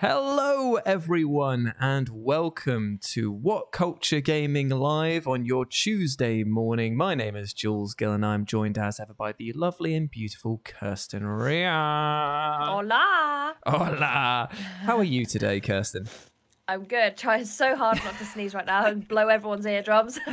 Hello, everyone, and welcome to WhatCulture Gaming Live on your Tuesday morning. My name is Jules Gill, and I'm joined as ever by the lovely and beautiful Kirsten Ria. Hola. Hola. How are you today, Kirsten? I'm good. Trying so hard not to sneeze right now and blow everyone's eardrums.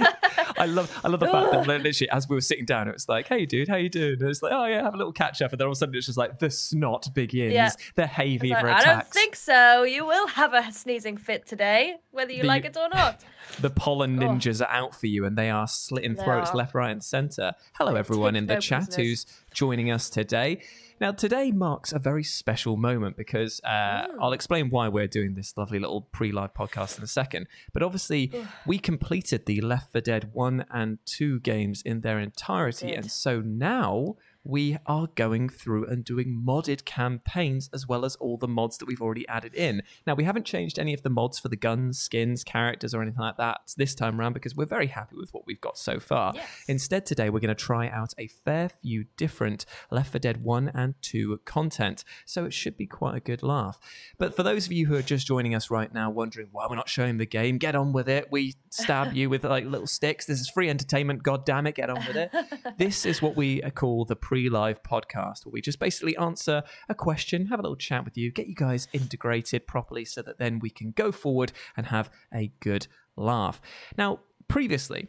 I love, I love the fact that literally, as we were sitting down, it was like, "Hey, dude, how you doing?" And it's like, "Oh yeah, have a little catch up," and then all of a sudden it's just like the snot begins, Yeah. the hay fever like, I don't think so. You will have a sneezing fit today, whether you The- like it or not. the pollen Oh. ninjas are out for you, and they are slitting They throats are. left, right, and centre. Hello, everyone in the no chat prisoners. who's joining us today. Now, today marks a very special moment because uh, Mm. I'll explain why we're doing this lovely little pre-live podcast in a second. But obviously, we completed the Left 4 Dead 1 and 2 games in their entirety, and so now we are going through and doing modded campaigns as well as all the mods that we've already added in. Now, we haven't changed any of the mods for the guns, skins, characters, or anything like that this time around because we're very happy with what we've got so far. Yes. Instead, today we're going to try out a fair few different Left 4 Dead 1 and 2 content, so it should be quite a good laugh. But for those of you who are just joining us right now, wondering why we're not showing the game, get on with it. We stab you with like little sticks. This is free entertainment. God damn it, get on with it. this is what we call the pre-live podcast, where we just basically answer a question, have a little chat with you, get you guys integrated properly, so that then we can go forward and have a good laugh. Now, previously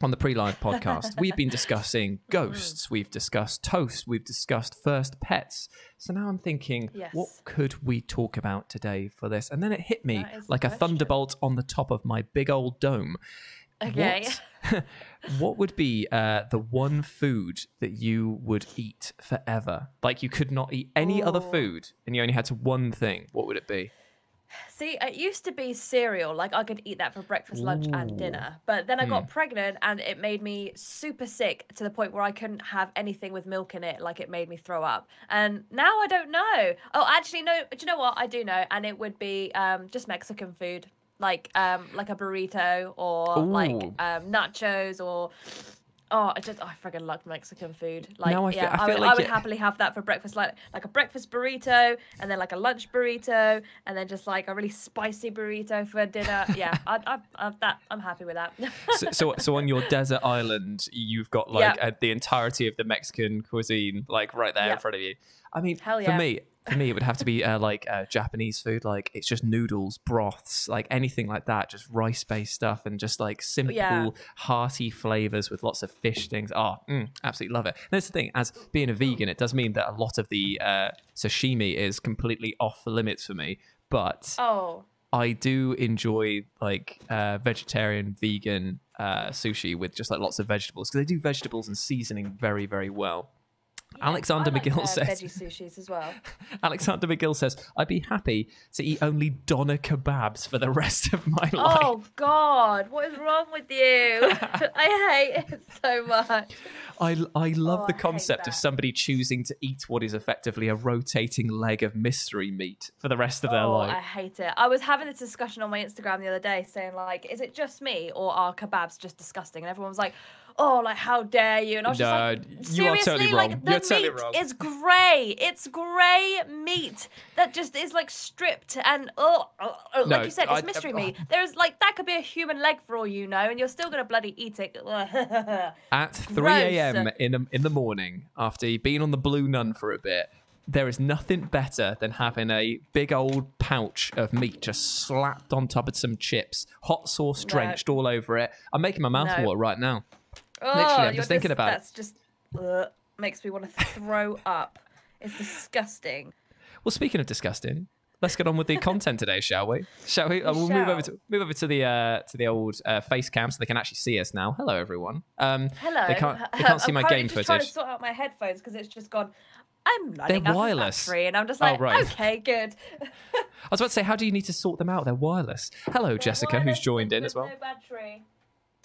on the pre-live podcast we've been discussing ghosts we've discussed toast we've discussed first pets so now i'm thinking Yes. what could we talk about today for this and then it hit me That is the like a question. thunderbolt on the top of my big old dome Okay. what, what would be uh, the one food that you would eat forever like you could not eat any other food and you only had to one thing what would it be See, it used to be cereal. Like I could eat that for breakfast, lunch, Ooh. and dinner. But then I Hmm. got pregnant, and it made me super sick to the point where I couldn't have anything with milk in it. Like it made me throw up. And now I don't know. Oh, actually, no. Do you know what? I do know, and it would be um, just Mexican food, like um, like a burrito or like um, nachos or. Oh, I just oh, I freaking love Mexican food. Like, Now I fe- yeah, I I, feel would, like I would it- happily have that for breakfast, like like a breakfast burrito, and then like a lunch burrito, and then just like a really spicy burrito for dinner. Yeah, I, I, I, that I'm happy with that. so, so, so on your desert island, you've got like Yeah. uh, the entirety of the Mexican cuisine, like right there in front of you. I mean, Hell for me, for me, it would have to be uh, like uh, Japanese food, like it's just noodles, broths, like anything like that, just rice-based stuff, and just like simple, Yeah. hearty flavors with lots of fish things. Oh, mm, absolutely love it. And that's the thing, as being a vegan, it does mean that a lot of the uh, sashimi is completely off the limits for me, but. oh, I do enjoy like uh, vegetarian, vegan uh, sushi with just like lots of vegetables because they do vegetables and seasoning very, very well. Alexander I like, McGill uh, says. veggie sushis as well. Alexander McGill says, "I'd be happy to eat only doner kebabs for the rest of my life." Oh God, what is wrong with you? I hate it so much. I, I love Oh, the concept of somebody choosing to eat what is effectively a rotating leg of mystery meat for the rest of their oh, life. I hate it. I was having this discussion on my Instagram the other day, saying like, "Is it just me, or are kebabs just disgusting?" And everyone was like, "Oh, like how dare you?" And I was just No, like, you are "Seriously, totally like the You're totally meat wrong." is grey. It's grey meat that just is like stripped and oh, oh, oh, No, like you said, I- it's mystery I- meat. There's like that could be a human leg for all you know, and you're still gonna bloody eat it." At 3 a.m. in, a- in the morning, after you've been on the Blue Nun for a bit, there is nothing better than having a big old pouch of meat just slapped on top of some chips, hot sauce No. drenched all over it. I'm making my mouth No. water right now. Oh, I'm you're just thinking about it. That's just ugh, makes me want to throw up. It's disgusting. Well, speaking of disgusting, let's get on with the content today, shall we? Shall we? Uh, we'll move over to move over to the uh, to the old uh, face cam so they can actually see us now. Hello, everyone. Um, Hello. They can't they can't see I'm my game just trying to sort out my headphones because it's just gone. I'm running out wireless. battery, and I'm just Oh, like, right. okay, good. I was about to say, how do you need to sort them out? They're wireless. Hello, Jessica, who's joined in as well. No battery.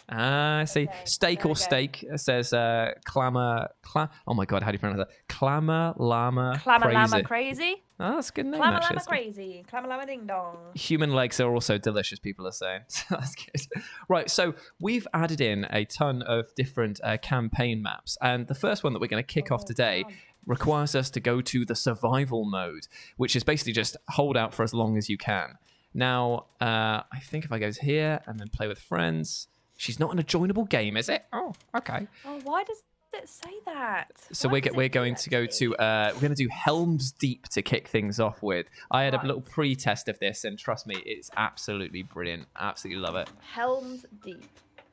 Ah, I see. Okay, Steak or steak says uh, clama. Cla- oh my god, how do you pronounce that? Clama llama Clama crazy. llama crazy. Oh, that's a good name actually. llama crazy. Clama llama ding dong. Human legs are also delicious. People are saying So that's good. Right, so we've added in a ton of different uh, campaign maps, and the first one that we're going to kick off Oh, today God. requires us to go to the survival mode, which is basically just hold out for as long as you can. Now, uh, I think if I go here and then play with friends, she's not an joinable game, is it? Oh, okay. Oh, why does it say that? So Why we're, it we're going to go to uh, we're going to do Helm's Deep to kick things off with. I had a little pre-test of this, and trust me, it's absolutely brilliant. Absolutely love it. Helm's Deep.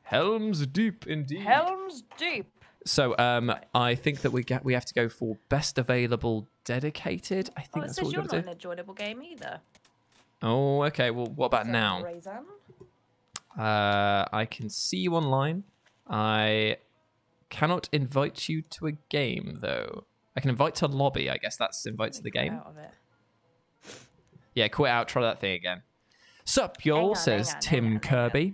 Helm's Deep, indeed. Helm's Deep. So um, I think that we get we have to go for best available dedicated. I Oh, think it that's says what you're we're not going an to do. enjoyable game either. Oh, okay. Well, what about So, now? Raisin. Uh, I can see you online. I cannot invite you to a game though. I can invite to lobby. I guess that's invite to the game. Out of it. Yeah, quit out. Try that thing again. Sup, y'all, says on, Tim on. Kirby.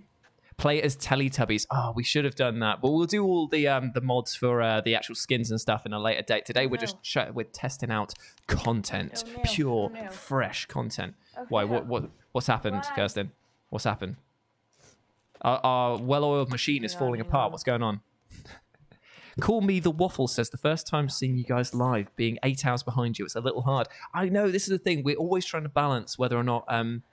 Play as Teletubbies. Oh, we should have done that. But we'll do all the um the mods for uh, the actual skins and stuff in a later date. Today we're no. just ch- we're testing out content, Oh, no. pure, Oh, no. fresh content. Oh, Why? What? What? What's happened, Why? Kirsten? What's happened? Our, our well-oiled machine is falling apart. What's going on? Call me the waffle says the first time seeing you guys live, being eight hours behind you, it's a little hard. I know this is the thing. We're always trying to balance whether or not um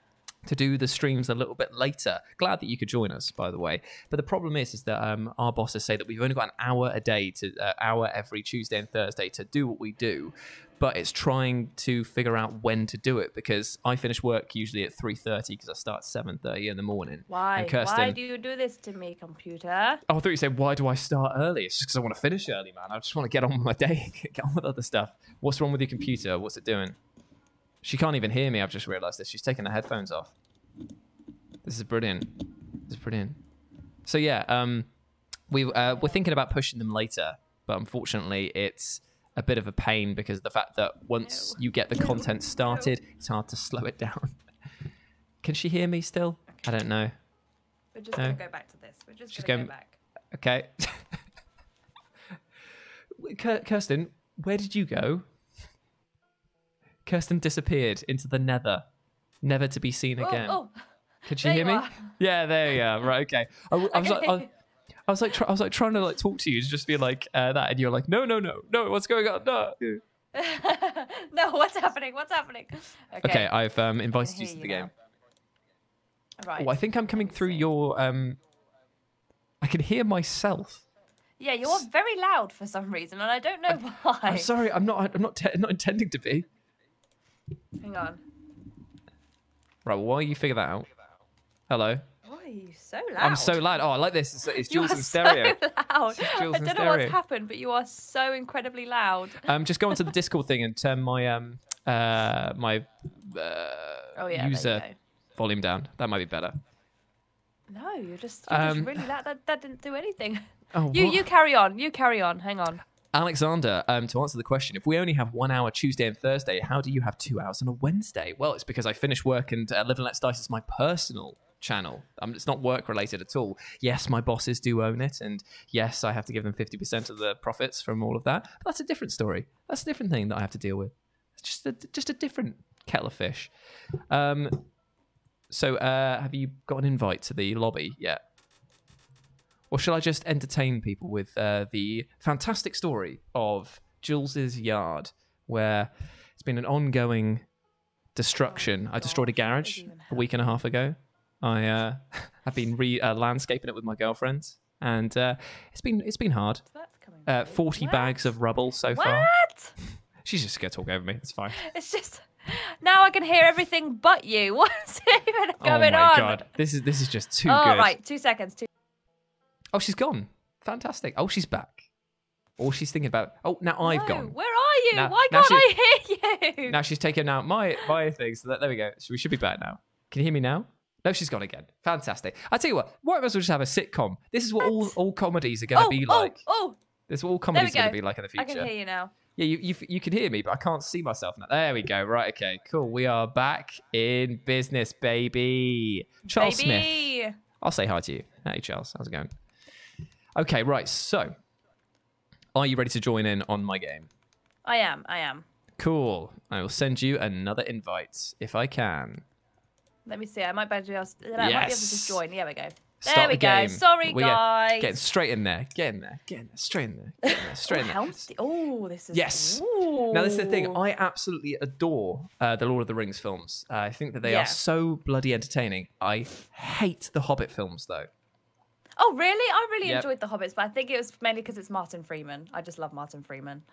to do the streams a little bit later. Glad that you could join us, by the way. But the problem is, is that um, our bosses say that we've only got an hour a day to uh, hour every Tuesday and Thursday to do what we do. But it's trying to figure out when to do it because I finish work usually at three thirty because I start seven thirty in the morning. Why? And Kirsten, Why do you do this to me, computer? Oh, I thought you said, why do I start early? It's just because I want to finish early, man. I just want to get on with my day, get on with other stuff. What's wrong with your computer? What's it doing? She can't even hear me. I've just realized this. She's taking her headphones off. This is brilliant. This is brilliant. So yeah, um, we uh, we're thinking about pushing them later, but unfortunately, it's a bit of a pain because the fact that once No. you get the No. content started, it's hard to slow it down. Can she hear me still? I don't know. We're just No. gonna go back to this. We're just She's gonna going- go back. Okay. Kirsten, where did you go? Kirsten disappeared into the nether, never to be seen oh, again. Oh, oh. Could you there hear you me? are. Yeah, there you are. Right, okay. I, I was like, I, I was like, try, I was like trying to like talk to you to just be like uh, that, and you're like, no, no, no, no, what's going on? No. no, what's happening? What's happening? Okay. Okay, I've um, invited you hear to you the now. game. Right. Oh, I think I'm coming through your. um I can hear myself. Yeah, you're very loud for some reason, and I don't know why. I'm sorry. I'm not. I'm not. Te- not intending to be. Hang on. Right. Well, while you figure that out. Hello. You so loud? I'm so loud. Oh, I like this. It's, it's You Jules are in stereo. So loud. I don't know stereo. what's happened, but you are so incredibly loud. Um, just go onto the Discord thing and turn my um uh my uh Oh yeah, user volume down. That might be better. No, you're just, you're Um, just really loud. That, that didn't do anything. Oh, You what? you carry on. You carry on. Hang on. Alexander, um, to answer the question, if we only have one hour Tuesday and Thursday, how do you have two hours on a Wednesday? Well, it's because I finish work and uh, Live and Let's Dice is my personal channel. Um, it's not work related at all. Yes, my bosses do own it, and yes, I have to give them 50% of the profits from all of that. But that's a different story. That's a different thing that I have to deal with. It's just a, just a different kettle of fish. Um, so, uh, have you got an invite to the lobby yet? Or shall I just entertain people with uh, the fantastic story of Jules's yard, where it's been an ongoing destruction? Oh, I destroyed a garage a week and a half ago. I uh, have been re uh, landscaping it with my girlfriend, and uh, it's been it's been hard. That's coming. Uh. Forty What? bags of rubble so far. What? She's just gonna talk over me. It's fine. It's just now I can hear everything but you. What's even going on? oh my on? god, this is this is just too oh good. right, two seconds. Two. Oh, she's gone. Fantastic. Oh, she's back. Or she's thinking about. Oh, now I've gone. Where are you? Now- Why can't I hear you? Now she's taken out my my thing. So that, there we go. So we should be back now. Can you hear me now? No, she's gone again. Fantastic. I tell you what, why don't we just have a sitcom? This is what all, all comedies are going to oh, be oh, like. oh, oh. This is what all comedies are going to be like in the future. I can hear you now. Yeah, you, you you can hear me, but I can't see myself now. There we go. Right, okay, cool. We are back in business, baby. Charles Smith. I'll say hi to you. Hey, Charles. How's it going? Okay, right. So, are you ready to join in on my game? I am. I am. Cool. I will send you another invite if I can. Let me see. I might be able to. I might be able to just join. There we go. There Start we the go. game. Sorry, We get- guys. Getting straight in there. Get in there. Get in there. Straight in there. Get in there. Straight in there. Oh, this is. Yes. Ooh. Now, this is the thing. I absolutely adore uh, the Lord of the Rings films. Uh, I think that they Yeah. are so bloody entertaining. I hate the Hobbit films, though. Oh, really? I really Yep. enjoyed the Hobbits, but I think it was mainly because it's Martin Freeman. I just love Martin Freeman.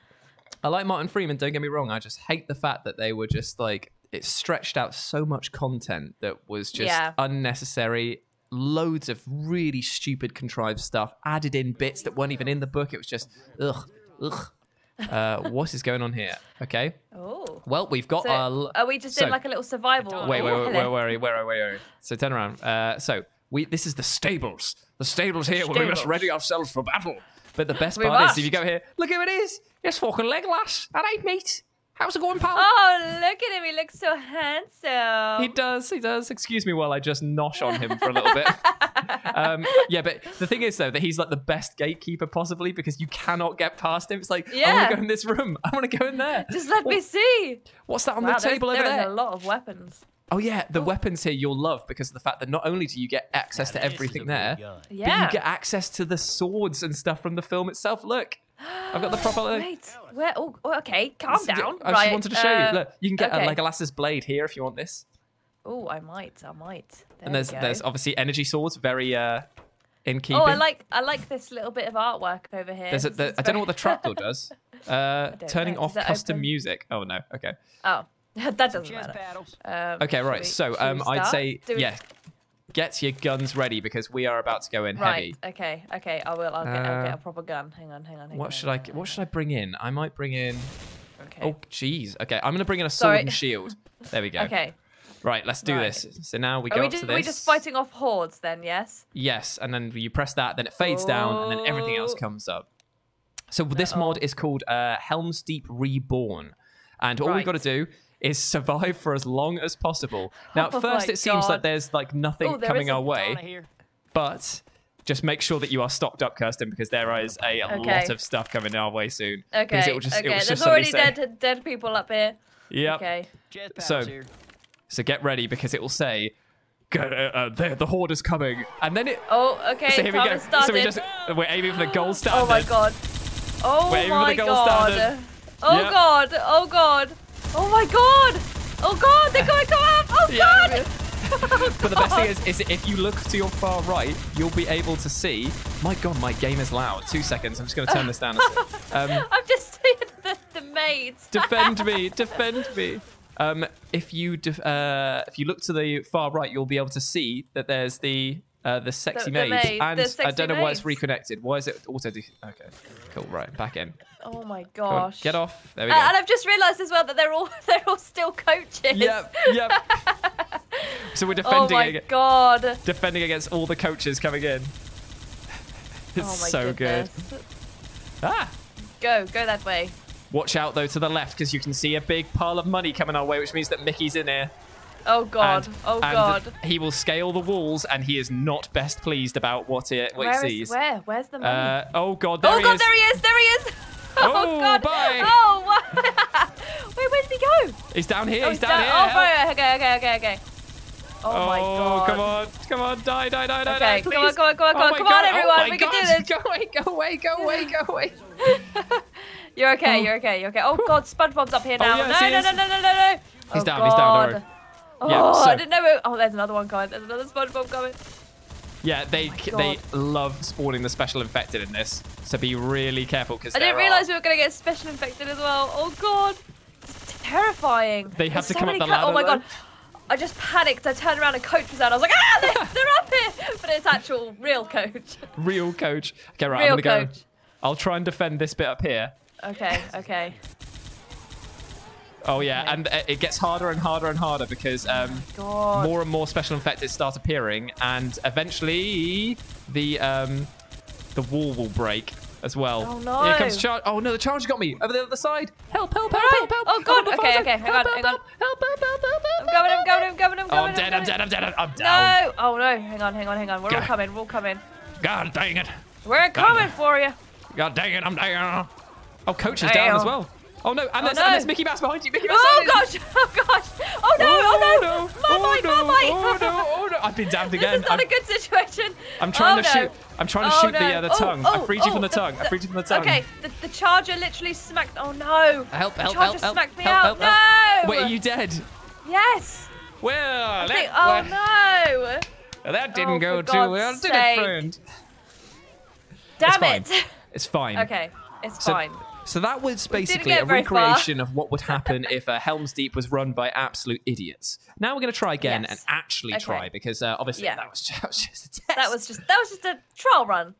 I like Martin Freeman, don't get me wrong. I just hate the fact that they were just like, it stretched out so much content that was just Yeah. unnecessary. Loads of really stupid, contrived stuff added in bits that weren't even in the book. It was just, ugh, ugh. Uh, what is going on here? Okay. Oh. Well, we've got So, our. l- are we just so- in like a little survival? Wait, wait, wait, wait, hello. wait, wait, wait, wait, wait. So turn around. Uh, so we this is the stables. The stables here where we must ready ourselves for battle. But the best We part is if you go here, look who it is. It's fucking Legolas. That ain't meat. How's it going, pal? Oh, look at him. He looks so handsome. He does, he does. Excuse me while I just nosh on him for a little bit. um, yeah, but the thing is, though, that he's like the best gatekeeper possibly because you cannot get past him. It's like, I want to go in this room. I want to go in there. Just let me see. What's that on Wow, the table over there? there is there? a lot of weapons. Oh yeah, the weapons here you'll love because of the fact that not only do you get access to everything there, but you get access to the swords and stuff from the film itself. Look, I've got the proper. Wait, where? Oh, oh, okay, calm Yeah, down. I right, just wanted to show uh, you. Look, you can get okay. a Legolas's blade here if you want this. Oh, I might. I might. There and there's there's obviously energy swords, very uh, in keeping. Oh, I like I like this little bit of artwork over here. There's a, the, is I don't know what the trapdoor does. Uh, turning know. off custom open? music. Oh no. Okay. Oh, that doesn't matter. Um, Okay. Right. we- so um, I'd say yeah. Get your guns ready because we are about to go in Right. heavy. Okay. Okay. I will. I'll get, I'll get Uh, a proper gun. Hang on. Hang on. Hang What on, should I on, What should I bring in? I might bring in. Okay. Oh, jeez. Okay, I'm gonna bring in a sword Sorry. and shield. There we go. Okay. Right, let's do Right. this. So now we go we just, to are we this. just fighting off hordes then? Yes. Yes, and then you press that, then it fades down, and then everything else Oh. comes up. So this mod is called uh, Helm's Deep Reborn, and all we've got to do is survive for as long as possible. Now, at Oh first, my it seems like there's like nothing Oh, there coming is our way, but just make sure that you are stocked up, Kirsten, because there is a lot Okay. of stuff coming our way soon. Because Okay. it will just, it okay. will There's just suddenly already say, dead dead people up here. Yep. Okay. So, so get ready because it will say, "Go- uh, uh, there, the horde is coming, and then it. Oh. Okay. so here we time go. started. So we just we're aiming for the gold standard. Oh my god. Oh We're aiming for my the gold god. standard. Oh Yep. god. Oh god. Oh my god. Oh god. They're going to come up. Oh Yeah. god. But the best thing is, is if you look to your far right, you'll be able to see. My God, my game is loud. Two seconds. I'm just going to turn this down. Um, I'm just seeing the, the maids. defend me, defend me. Um, if you uh, if you look to the far right, you'll be able to see that there's the uh, the sexy the maids, maid- and the I don't know why it's reconnected. Why is it auto? Okay, cool. Right, back in. Oh my gosh. get off. There we go. and I've just realised as well that they're all they're all still coaches. Yep, yep. so we're defending. Oh defending my ag- god. defending against all the coaches coming in. It's oh my so good. Ah. Go, go that way. Watch out though to the left because you can see a big pile of money coming our way, which means that Mickey's in here. Oh god. And, oh and god. He will scale the walls, and he is not best pleased about what he, what Where he is sees. where? Where's the money? Uh, oh god, there oh he god, is. there he is. There he is. Oh, Oh, god. bye. Oh, what? Wait, where did he go? He's down here. oh, he's down, here. Oh, right. Okay, okay, okay, okay. Oh, my god. Oh come on, come on, die, die, die, die, Okay, die, come on, come on, come on, come Oh on, my come on, everyone, oh we can do this. Go away, go away, go away, go away. You're okay, you're okay, you're okay. Oh god, SpongeBob's up here Oh, now. no, no, no, no, no, no, no. He's oh, down, he's down, don't. Oh, Yeah, so- I didn't know. Oh, there's another one coming. There's another SpongeBob coming. Yeah, they Oh they love spawning the special infected in this, so be really careful because I didn't realize we were gonna get special infected as well. Oh god, it's terrifying. They have There's to so come up the ladder, Oh my though. god. I just panicked. I turned around and coach was out. I was like, ah, they're, they're up here. But it's actual real coach. real coach. Okay, right, Real I'm gonna coach. go. I'll try and defend this bit up here. Okay, okay. Oh yeah, Okay. and uh, it gets harder and harder and harder because um, God. more and more special infected start appearing, and eventually the um, the wall will break as well. Oh, no. Here comes charge. Oh no, the charge got me over the other side. Help! Help! Help! Help! Help! Oh, God. Okay, okay, hang on, hang on. Help! Help! Help! Help! I'm coming, I'm coming, I'm coming, I'm Oh, coming. I'm dead! I'm dead! I'm dead! I'm down. No. Oh no. Hang on, hang on, hang on. We're all coming. We're all coming. God dang it! We're coming for you. God dang it! I'm down. Oh, coach is down as well. Oh no, and, there's, no. and there's Mickey Mouse behind you. Mickey Mouse. Oh gosh! Oh gosh! Oh no! Oh, no! Oh Marmite! no! Marmite! Oh no! Oh no! I've been damned again. This is not I'm, a good situation. I'm trying Oh, to no. shoot. I'm trying to Oh, shoot the uh, the Oh, tongue. I oh, freed you from oh, the tongue. I freed you from the tongue. Okay, the, the charger literally smacked. Oh no! Help! The Help! charger Help! Help! smacked me help, out. help, help. no! Wait, are you dead? Yes. Well, I that, think, oh well, no! that didn't Oh, go too God's well, did it, friend? Damn fine. it! It's fine. okay, it's So, fine. So that was basically a recreation of what would happen if uh, Helm's Deep was run by absolute idiots. Now we're going to try again Yes. and actually Okay. try because uh, obviously Yeah. that, was just, that was just a test. That was just that was just a trial run.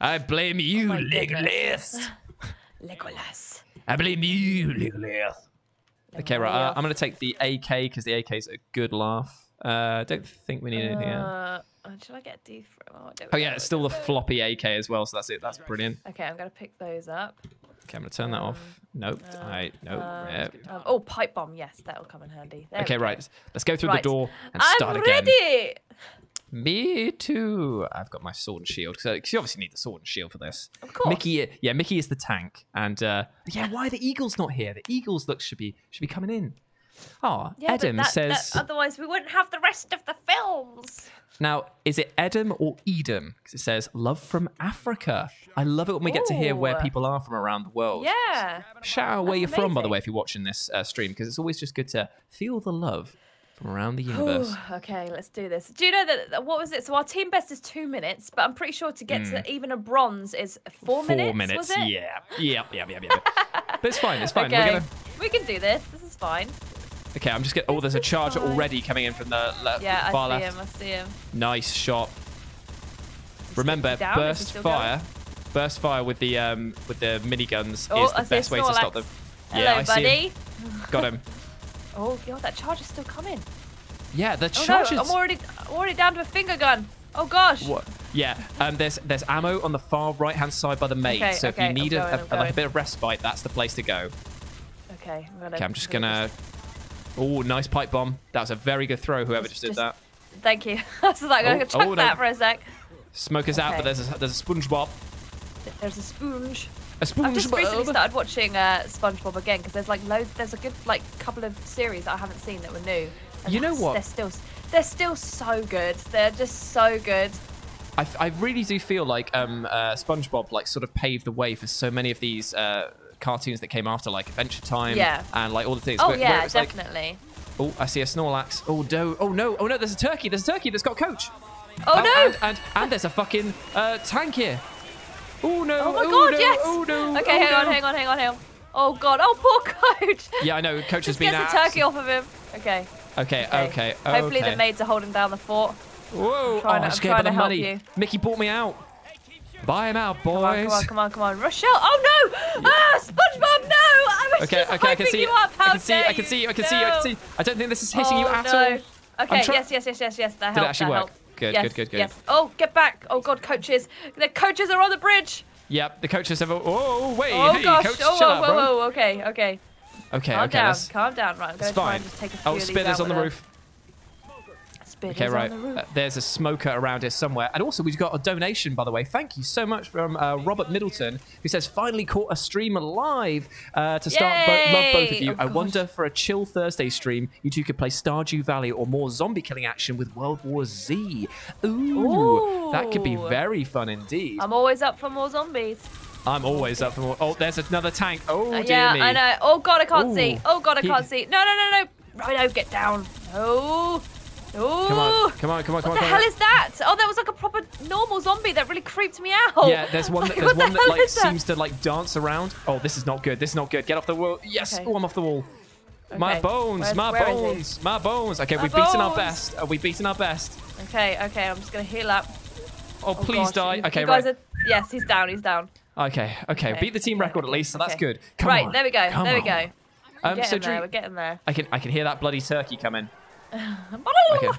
I blame you, my Legolas. Legolas. I blame you, Legolas. Okay, right. Uh, I'm going to take the AK because the AK is a good laugh. Uh, I don't think we need anything else. Uh, should I get D for? Oh, don't Oh yeah, it's still the floppy AK as well, so that's it. That's brilliant. Okay, I'm gonna pick those up. Okay, I'm gonna turn that off. Nope. I nope. Um, yep. um, oh, pipe bomb. Yes, that'll come in handy. There Okay, right. Let's go through Right. the door and I'm start again. ready. Me too. I've got my sword and shield. So 'cause you obviously need the sword and shield for this. Of course. Mickey, yeah, Mickey is the tank, and uh, yeah, why are the eagles not here? The eagles look should be should be coming in. Oh, Yeah, that- says. that- otherwise, we wouldn't have the rest of the films. Now, is it Edom or Edom? Because it says love from Africa. I love it when we get to hear where people are from around the world. Yeah. Shout out where you're That's from, by the way, if you're watching this uh, stream, because it's always just good to feel the love from around the universe. Ooh, okay, let's do this. Do you know that, what was it? So our team best is two minutes, but I'm pretty sure to get to even a bronze is four, Hmm. Four minutes. minutes, was it? yeah, yeah, yeah, yeah, yeah. but it's fine. It's fine. Okay, We're gonna. we can do this. This is fine. Okay, I'm just getting. Oh, there's a charger already coming in from the le- Yeah, far I see left. him. I see him. Nice shot. Remember, down? Burst fire. Burst fire with the um with the miniguns Oh, is the best way to stop them. Hello, yeah, I see buddy. him. Got him. Oh, God, that charger's still coming. Yeah, the Oh no, I'm already, I'm already down to a finger gun. Oh gosh. What? Yeah, um, there's there's ammo on the far right hand side by the maid. Okay, so if okay, you need a, going, a- I'm like a bit of respite, that's the place to go. Okay, I'm gonna. Okay, I'm just gonna. Oh, nice pipe bomb. That was a very good throw. Whoever just, Just- did that. Thank you. I was like, I'm Oh, gonna chuck oh, no. that for a sec. Smokers out, but there's a there's a SpongeBob. There's a sponge. A SpongeBob. I've just recently started watching uh, SpongeBob again because there's like loads. There's a good like couple of series that I haven't seen that were new. You know what? They're still they're still so good. They're just so good. I, I really do feel like um, uh, SpongeBob like sort of paved the way for so many of these uh, cartoons that came after, like Adventure Time, Yeah. and like all the things. Oh yeah, it's like, definitely. oh, I see a Snorlax. Oh no! Oh no! Oh no! There's a turkey. There's a turkey that's got coach. oh, no! And, and and there's a fucking uh, tank here. Oh no! oh my oh, god, no, yes. Oh no! Okay, oh, hang on, hang on, hang on, hang on. Oh god, oh poor coach. Yeah, I know. Coach has been get the out. turkey off of him. Okay. Okay, okay, okay. Hopefully the maids are holding down the fort. Whoa! trying oh, to- I'm trying her the to help money. you. Mickey bought me out. Buy him out, boys. Come on, come on, come on, come on. Rochelle! Oh no! Ah, SpongeBob, no! I was Okay, just okay, I can see you up. I How can see I can see you. I can No. see you. I can see. I don't think this is hitting you Oh, at no. all. Okay, yes, yes, yes, yes, yes. That Did it helped. actually work? helped. Good, yes, good, good, good. Yes. Oh, get back! Oh God, coaches! The coaches are on the bridge. Yep, the coaches have. Oh, wait, Oh hey, gosh! coach, oh, chill whoa, out, whoa, whoa! Okay, okay. Okay, Calm okay, down, let's. calm down. Right, I'm It's gonna try fine. and just take a few Oh, of these spitters on the roof. Okay, right. on the roof. Uh, there's a smoker around here somewhere. And also, we've got a donation, by the way. Thank you so much from uh, Robert Middleton, who says, finally caught a stream alive uh, to start. Bo- love both of you. Oh, I gosh. wonder for a chill Thursday stream, you two could play Stardew Valley or more zombie killing action with World War Z. Ooh, that could be very fun indeed. I'm always up for more zombies. I'm always up for more. Oh, there's another tank. Oh, Uh, dear yeah, me. I know. Oh God, I can't see. Oh God, I He- can't see. No, no, no, no. Rhino, get down. No. No. Come on, come on, come on, come on. What the come hell on. is that? Oh, that was like a proper normal zombie that really creeped me out. Yeah, there's one. That, Like, there's what the one that like that? seems to like dance around. Oh, this is not good. This is not good. Get off the wall. Yes. Okay. Oh, I'm off the wall. My bones. Where's- my where is he? bones. My bones. Okay, My we've beaten our best. Are we beaten our best? Okay, okay, I'm just gonna heal up. Oh, Oh, please gosh, die. Okay, you guys right. Are... Yes, he's down. He's down. Okay, okay. Okay, Beat the team record at least, so that's good. Come right, on. there we go. Come there we on. go. We're Um, getting so there. We're getting there. I can I can hear that bloody turkey coming. Okay.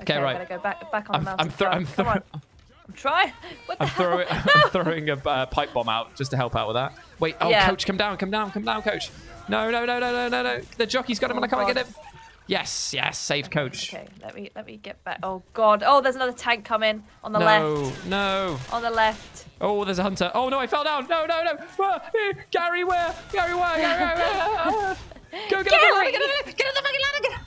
Okay, right. I'm gonna go back back on I'm the I'm, mountain. I'm, Come. I'm trying. What the I'm hell? throwing I'm throwing a uh, pipe bomb out just to help out with that. Wait, oh Yeah. coach, come down, come down, come down, coach. No, no, no, no, no, no, no. The jockey's got him and I Oh, can't God. get him. Yes, yes, saved coach. Okay, let me let me get back. Oh god. Oh, there's another tank coming on the no, left. no. On the left. Oh, there's a hunter. Oh no, I fell down. No, no, no. Ah, eh, Gary, where? Gary, where? Gary, where? Go, get on the ladder, get on the ladder, get on the fucking ladder. Get...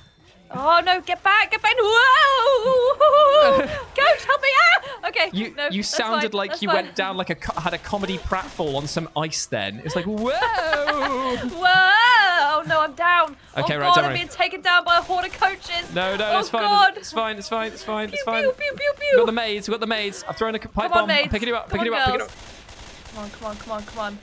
Oh no, get back, get back. Whoa! Coach, help me out. Okay. You no, you sounded fine, like you fine. went down like a had a comedy pratfall on some ice. Then it's like whoa. Whoa! Oh no, I'm down. Oh, okay, oh, right, God, I'm worry. being taken down by a horde of coaches. No, no, oh, it's fine. God. It's fine. It's fine. It's fine. It's fine. Pew, pew, pew, pew, We've got the maids. We've got the maids. I've thrown a pipe Come on, bomb. I'm picking you up. Come Picking on, you up. Picking you up. Come on, come on, come on, come on.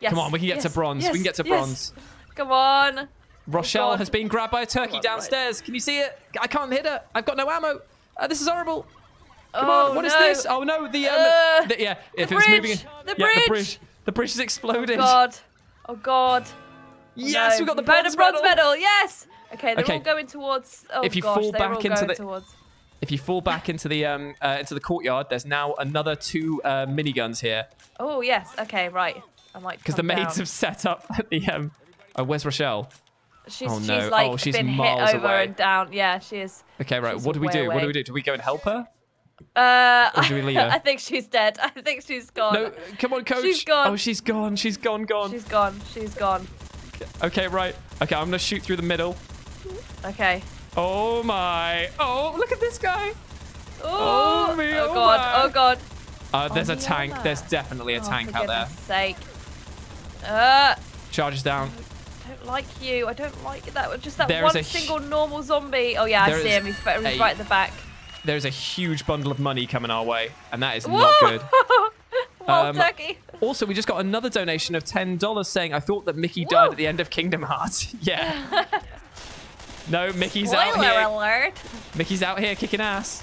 Yes, Come on, we can get to yes, bronze. We can get to yes. bronze. Come on. Rochelle has been grabbed by a turkey on, right. downstairs. Can you see it? I can't hit her. I've got no ammo. Uh, this is horrible. Come oh, on, what is no. this? Oh no, the um, Uh, the, yeah, if the it was moving, bridge, the yeah, the bridge. bridge, the bridge is exploded. God. Oh God. Oh, yes, no. we got the We've bronze, bronze medal. medal. Yes. Okay, they're Okay. all going towards. Oh If you gosh, fall they're back all into going the- towards. If you fall back into the um uh, into the courtyard, there's now another two uh, miniguns here Oh yes. Okay, right. I might. because the maids down. have set up at the um. Oh, where's Rochelle? She's, Oh, she's no. like Oh, she's been miles hit over away. and down. Yeah, she is. Okay, right. What do we way do? What do we do? Do we go and help her? Uh, Or do we leave her? I think she's dead. I think she's gone. No, come on, coach. She's gone. Oh, she's gone. She's gone. Gone. She's gone. She's gone. Okay, right. Okay, I'm gonna shoot through the middle. Okay. Oh my! Oh, look at this guy. Oh, Oh, me, oh oh god. my. Oh god. Uh, there's a tank. Emma. There's definitely a Oh, tank for out there. goodness Sake. Uh, Charges down. Don't like you. I don't like that. Just that There one single normal zombie. Oh yeah, I see him. He's, he's right at the back. There's a huge bundle of money coming our way, and that is Whoa! not good. Wild Um, turkey. Also, we just got another donation of ten dollars saying I thought that Mickey died at the end of Kingdom Hearts. yeah. no, Mickey's out Spoiler here. alert. Mickey's out here kicking ass.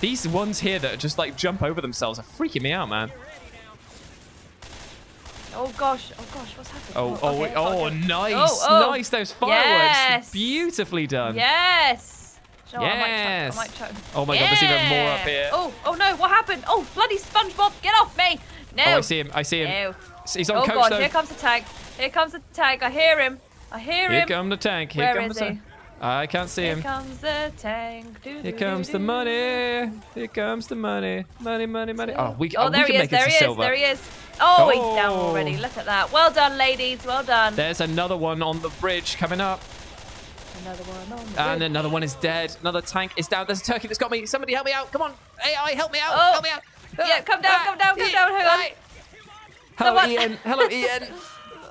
These ones here that just like jump over themselves are freaking me out, man. Oh gosh. Oh gosh. What's happening? Oh, oh, okay, oh, okay. Oh, nice, Oh, oh. nice. Those fireworks, Yes. beautifully done. Yes. Do you know what? Yes. I might. I might. Oh my god, there's even more up here. Oh, oh no, what happened? Oh, bloody SpongeBob, get off me! No. Oh, I see him. I see him. No. He's on Oh coach god, though. here comes the tank. Here comes the tank. I hear him. I hear him. Here comes the tank. Here Where comes is the he? tank. I can't see Here him. Here comes the tank. Doo, Here comes doo, the money. Here comes the money. Money, money, money. Oh, we, Oh, oh, there we he is. There he is. There he is. Oh, he's down Oh. already. Look at that. Well done, ladies. Well done. There's another one on the bridge coming up. Another one on the And bridge. another one is dead. Another tank is down. There's a turkey that's got me. Somebody help me out. Come on. AI, help me out. Oh. Help me out. Yeah, come down, Ah, come down, come Ian, down, hang on. Hello, Someone- Ian. Hello, Ian.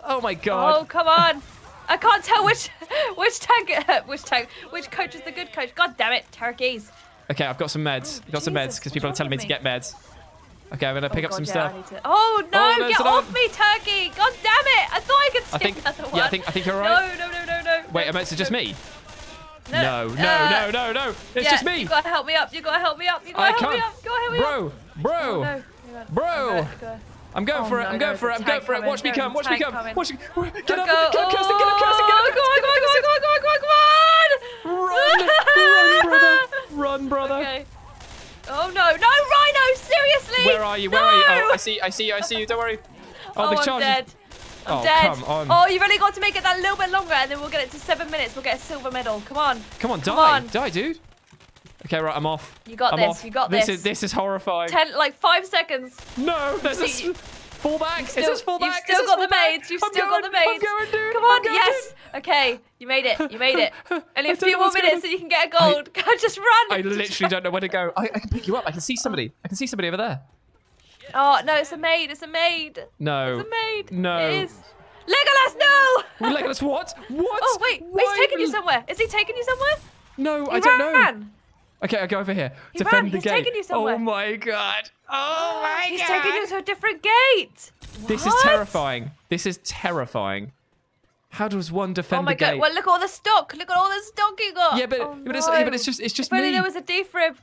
Oh my God. Oh, come on. I can't tell which which tank which tank which coach is the good coach. God damn it, turkeys. Okay, I've got some meds. I've got some meds because people are telling me to get meds. Okay, I'm gonna pick oh, up God, some yeah, stuff. To... Oh no, Oh, there's get off me, turkey! God damn it! I thought I could I think. another one. Yeah, I think. I think you're right. No, no, no, no, no. Wait, no, am it just no. me? No, no, uh, no, no, no. It's yeah, just me. You gotta help me up. You gotta help me up. You gotta I help can't. me up. Gotta help me up. Bro, bro, Oh, no. On. bro. I'm go- going Oh, for it. no, I'm no, going for it. I'm going for it. Watch me come. Watch me come. Watch me. Get Go, up. go. Get up. Get up. Kirsty. Get up. Kirsty. Get up. Oh, up. Come on, come on, come on, come on, come on, come on, Run, run, brother. Run, brother. Oh no, no, Rhino! Seriously! Where are you? Where no! are you? Oh, I see. I see you. I see you. Don't worry. Oh, Oh, the I'm dead. I'm Oh, dead. come on. Oh, you've only got to make it that little bit longer, and then we'll get it to seven minutes. We'll get a silver medal. Come on. Come on, Come die. on. Die, dude. Okay, right. I'm off. You got I'm this, Off. you got this. this. Is, this is horrifying. Ten, like five seconds. No, there's See, s- fall back. Still, is this fall you've still got the maids. You've I'm still going, got the maids. I'm going, dude. Come on, yes. Okay, you made it. You made it. Only I a few more minutes and you can get a gold. Go, just run. I literally don't know where to go. I, I can pick you up. I can see somebody. I can see somebody over there. Oh no, it's a maid. It's a maid. No. It's a maid. No. It is. Legolas, no! Legolas, what? Oh, what? Oh wait, Why he's taking you somewhere. Is he taking you somewhere? No, He I don't know. ran. Okay, I go over here. He Defend ran, the he's gate. taking you somewhere. Oh my god. Oh my He's god. He's taking you to a different gate. This is terrifying. This is terrifying. How does one defend the gate? Oh my the gate? god! Well, look at all the stock. Look at all the stock you got. yeah, but, oh, but, it's, yeah, but it's just it's just If only me. there was a defrib.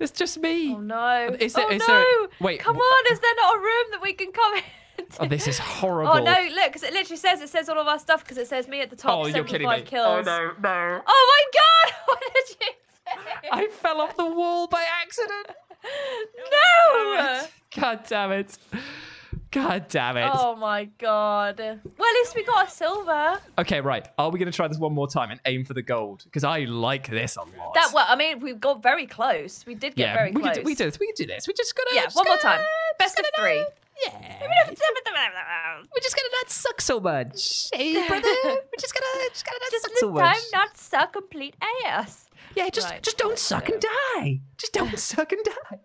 It's just me. Oh no! Is there- oh is no! there- wait, come on! Is there not a room that we can come into? Oh, this is oh horrible. Oh no! Look, because it literally says it says all of our stuff because it says me at the top. Oh, you're kidding me. Kills. Oh no, no. Oh my god! What did you? I fell off the wall by accident. no! God damn it. God damn it. Oh my god. Well, at least we got a silver. Okay, right. Are we going to try this one more time and aim for the gold? Because I like this a lot. That well, I mean, we got very close. We did get yeah, very we close. Could, do- we do this. We can do this. We just gotta. Yeah, one more time. Best of three. Yeah. We're just gonna not suck so much, hey brother. We're just gonna just gonna not Just suck this so time, much. not suck complete ass. Yeah, just Right, just don't let's suck and die. Just don't suck and die.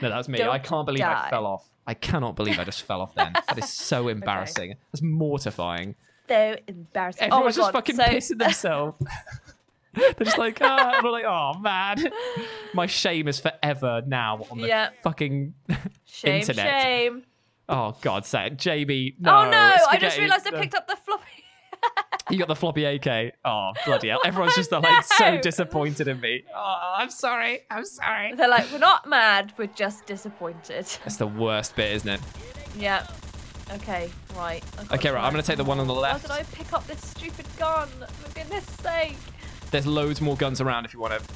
No, that was me. Don't I can't believe I fell off. I cannot believe I just fell off. Then that is so embarrassing. That's mortifying. So embarrassing. Everyone's oh just my god. fucking so, pissing themselves. They're just like, ah, and I'm like, oh man, my shame is forever now on the Yeah. fucking shame, internet. shame. Oh God, say Jamie. No, oh no! I just realised I picked up the floppy. You got the floppy AK. Oh bloody hell! Everyone's just like so disappointed in me. Oh, I'm sorry. I'm sorry. They're like, we're not mad, we're just disappointed. That's the worst bit, isn't it? yeah. Okay, right. Okay, right. I'm gonna take the one on the Why left. did I pick up this stupid gun? For goodness sake. There's loads more guns around if you want to.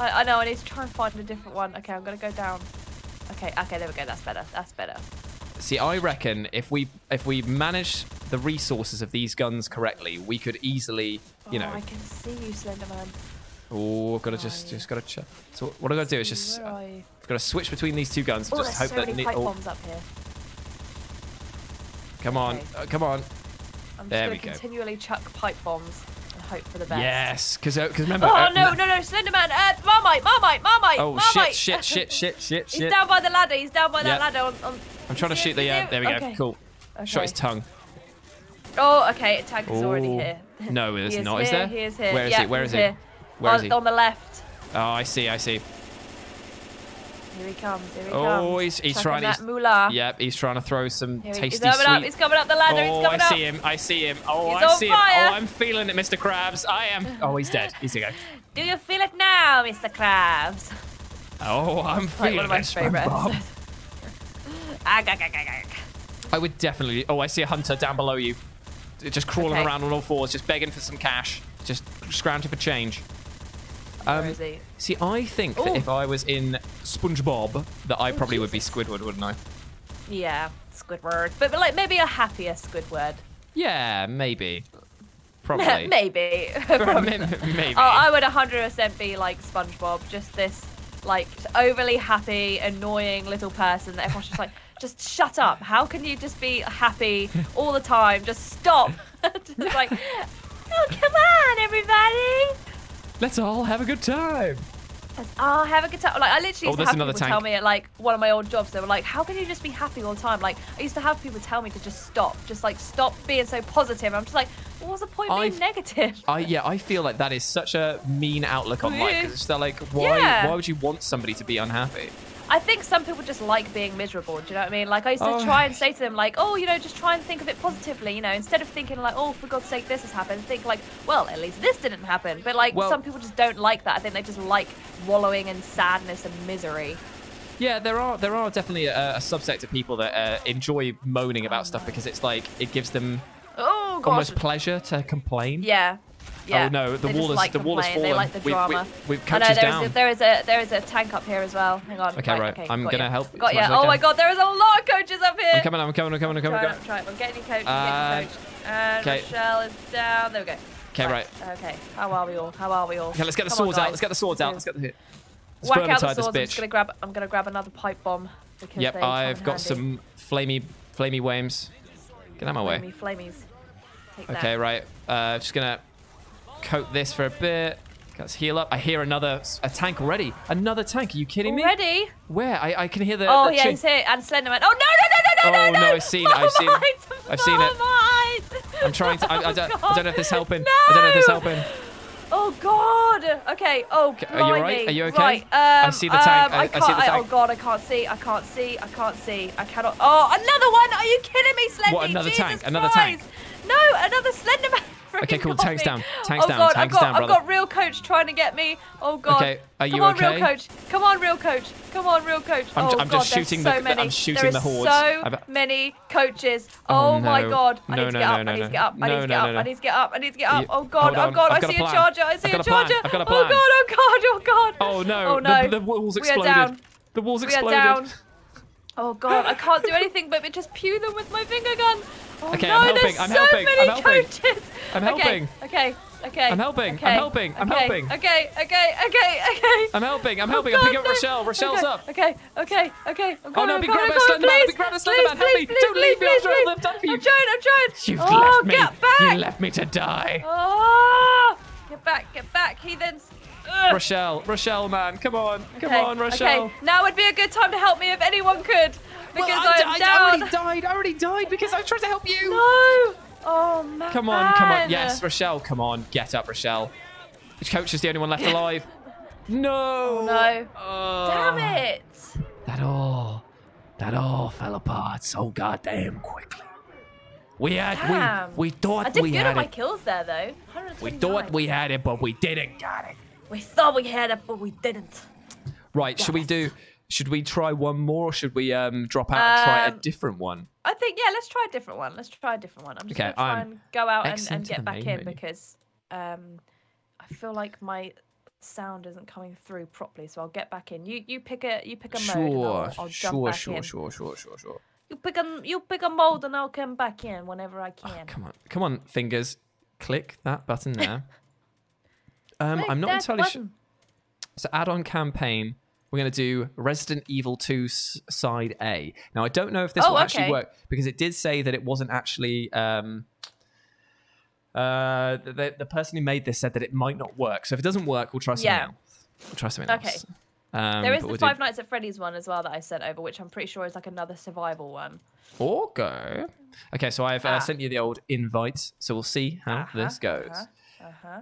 I, I know, I need to try and find a different one. Okay, I'm gonna go down. Okay, okay, there we go. That's better. That's better. See, I reckon if we if we manage the resources of these guns correctly, we could easily, you oh, know. I can see you, Slenderman. Oh, gotta just Right. just gotta check. So what I gotta do is just uh. I've gotta switch between these two guns. Oh, just there's hope so that many pipe oh, bombs up here. come on, Okay. uh, come on. I'm just gonna we go. continually chuck pipe bombs and hope for the best. Yes, because because remember. Oh uh, no, no, no, Slenderman! Uh, Marmite, Marmite, Marmite, Oh Marmite. shit! Shit! Shit! Shit! Shit! He's down by the ladder. He's down by that ladder. On, on... I'm trying to shoot the. is Uh, there we go. okay. Cool. Shot his tongue. Oh, okay. Tank is already here. No, it's He is not. here, Is there? He is here. Where is yeah, he? Where he's he? here. Where on, is he? on the left. Oh, I see. I see. Here he comes. Here he Oh, comes. he's- he's Chucking trying- that he's- moolah. Yep, he's trying to throw some Here he- tasty he's coming sweet. up. He's coming up the ladder. he's oh, coming I up. see him. I see him. Oh, He's I see fire. him. Oh, I'm feeling it, Mr. Krabs. I am. Oh, he's dead. Easy go. Do you feel it now, Mr. Krabs? Oh, I'm Like feeling one of my it, favorite SpongeBob. episodes. Ag, ag, ag, ag, ag. I would definitely. Oh, I see a hunter down below you. Just crawling Okay. around on all fours, just begging for some cash. Just scrounging for change. Where Um, is he? See, I think that if I was in SpongeBob, that I Oh, probably would be Squidward, wouldn't I? Yeah, Squidward. But, but like maybe a happier Squidward. Yeah, maybe. Probably. maybe. Probably. maybe. Oh, I would 100% be like SpongeBob, just this like overly happy, annoying little person that everyone's just like, just shut up. How can you just be happy all the time? Just stop. just like, oh, come on, everybody. Let's all have a good time. Let's all have a good time. Like, I literally Oh, used to have people tell me at like one of my old jobs, they were like, how can you just be happy all the time? Like, I used to have people tell me to just stop, just like stop being so positive. I'm just like, well, what's the point of being I've- negative? I yeah, I feel like that is such a mean outlook on life. 'cause it's just like, why Yeah. why would you want somebody to be unhappy? I think some people just like being miserable. Do you know what I mean? Like I used to Oh. try and say to them, like, oh, you know, just try and think of it positively. You know, instead of thinking like, oh, for God's sake, this has happened. Think like, well, at least this didn't happen. But like, Well- some people just don't like that. I think they just like wallowing in sadness and misery. Yeah, there are there are definitely a, a subsect of people that uh, enjoy moaning about stuff because it's like it gives them Oh almost pleasure to complain. Yeah. Yeah. Oh no, the They wall is like the wall is fallen. They like the We- we- drama. we've know coaches there is, down. a, there is a there is a tank up here as well. Hang on. Okay, right. I'm got gonna you. help Got you. Oh my God, there is a lot of coaches up here. I'm coming, I'm coming, I'm coming, I'm coming. Trying, I'm I'm trying. I'm getting you coached. Uh, I'm getting you coached. And okay. Rochelle is down. There we go. Okay, right. Okay. How are we all? How are we all? Okay, let's get the Come on, swords out. guys. Let's get the swords out. Let's get the let's Whack out the swords. I'm just gonna grab. I'm gonna grab another pipe bomb because Yep, I've got handy. some flamey flamey wames. Get out of my way. Flamey flamies. Take that. Okay, right. Uh, just gonna coat this for a bit. Let's heal up. I hear another a tank already. Another tank. Are you kidding me? Ready? Where? I, I can hear the. Oh the yeah, he's here. And Slenderman. Oh no no no no no Oh, no! no, I've seen it, I've seen it. I've seen it. I'm trying to. I, I, Oh, don't, I don't know if this is helping. I don't know if this No. helping. Oh God. Okay. Oh. Okay, are you alright? Are you okay? Right. Um, I see the tank. Um, I- I I, see can't. I, oh. God. I can't see. I can't see. I can't see. I cannot. Oh, another one. Are you kidding me, Slendy? What, another Jesus tank? Another tank? Christ. No, another Slenderman. Okay, cool. Tank's me. down. Oh, Tank's oh down. God, Tank's I've got, down, I've got real coach trying to get me. Oh God. Okay, are you Come on, okay? real coach. Come on, real coach. Come on, real coach. I'm oh I'm God, just there's shooting so the- many. I'm shooting there the is hordes. So I've- many coaches. Oh, Oh, my. God. I No, need to no, get no, up. no, I need to get up. I need to get no, up. no. I need to get up. I need to get up. Oh God. Oh. God. I see a charger. I see a got a plan. charger. I've got a Oh. God. Oh God. Oh God. Oh no! Oh no. The, walls We are exploded. down. The walls We are exploded. down. Oh god, I can't do anything but just pew them with my finger gun. Oh, Okay, no, I'm helping, I'm so helping, many I'm helping. coaches. I'm Okay, helping. Okay, okay. I'm helping, I'm helping, I'm okay, helping. Okay, okay, okay, okay. I'm helping. I'm Oh, helping. I'm God, picking up. Rochelle. Rochelle's okay, up. Okay, okay, okay. I'm Oh no, be coming, grab I'm a coming, Slenderman. Be please, grab a please, Slenderman. Help me. please, Don't leave please, me after all I've done for you. I'm trying, I'm trying. You've oh, left me. get back. You left me to die. Oh, get back, get back, heathens. Ugh. Rochelle, Rochelle, man, come on, come Okay, on, Rochelle. Okay, now would be a good time to help me if anyone could, because well, I, I'm I, down. I already died. I already died because I was trying to help you. No. Oh man. Come on, come on. Yes, Rochelle, come on. Get up, Rochelle. Which coach is the only one left alive. No. Oh, no. Oh, Damn it. That all, that all fell apart so goddamn quickly. We had, Damn. we, we thought I did we good had on my kills there though. We thought we had it, but we didn't got it. We thought we had it, but we didn't. Right, should we do? Should we try one more, or should we um, drop out and try a Um, different one? I think yeah. Let's try a different one. Let's try a different one. I'm just Okay, gonna try I'm and go out and, and get back in because um, I feel like my sound isn't coming through properly. So I'll get back in. You you pick a you pick a mode. and I'll, I'll jump sure, sure, in. sure, sure, sure, sure. You pick a you pick a mode and I'll come back in whenever I Oh, can. come on, come on, fingers. Click that button there. um, I'm not entirely sure. So add-on campaign. We're going to do Resident Evil 2 s- Side A. Now I don't know if this Oh, will actually work because it did say that it wasn't actually. Um, uh, the, the person who made this said that it might not work. So if it doesn't work, we'll try something Yeah. else. We'll try something Okay. else. Um, There is the we'll do- Five Nights at Freddy's one as well that I sent over, which I'm pretty sure is like another survival one. Okay. Okay, so I've uh, Ah. sent you the old invite, so we'll see how Uh-huh, this goes. Uh-huh. uh-huh.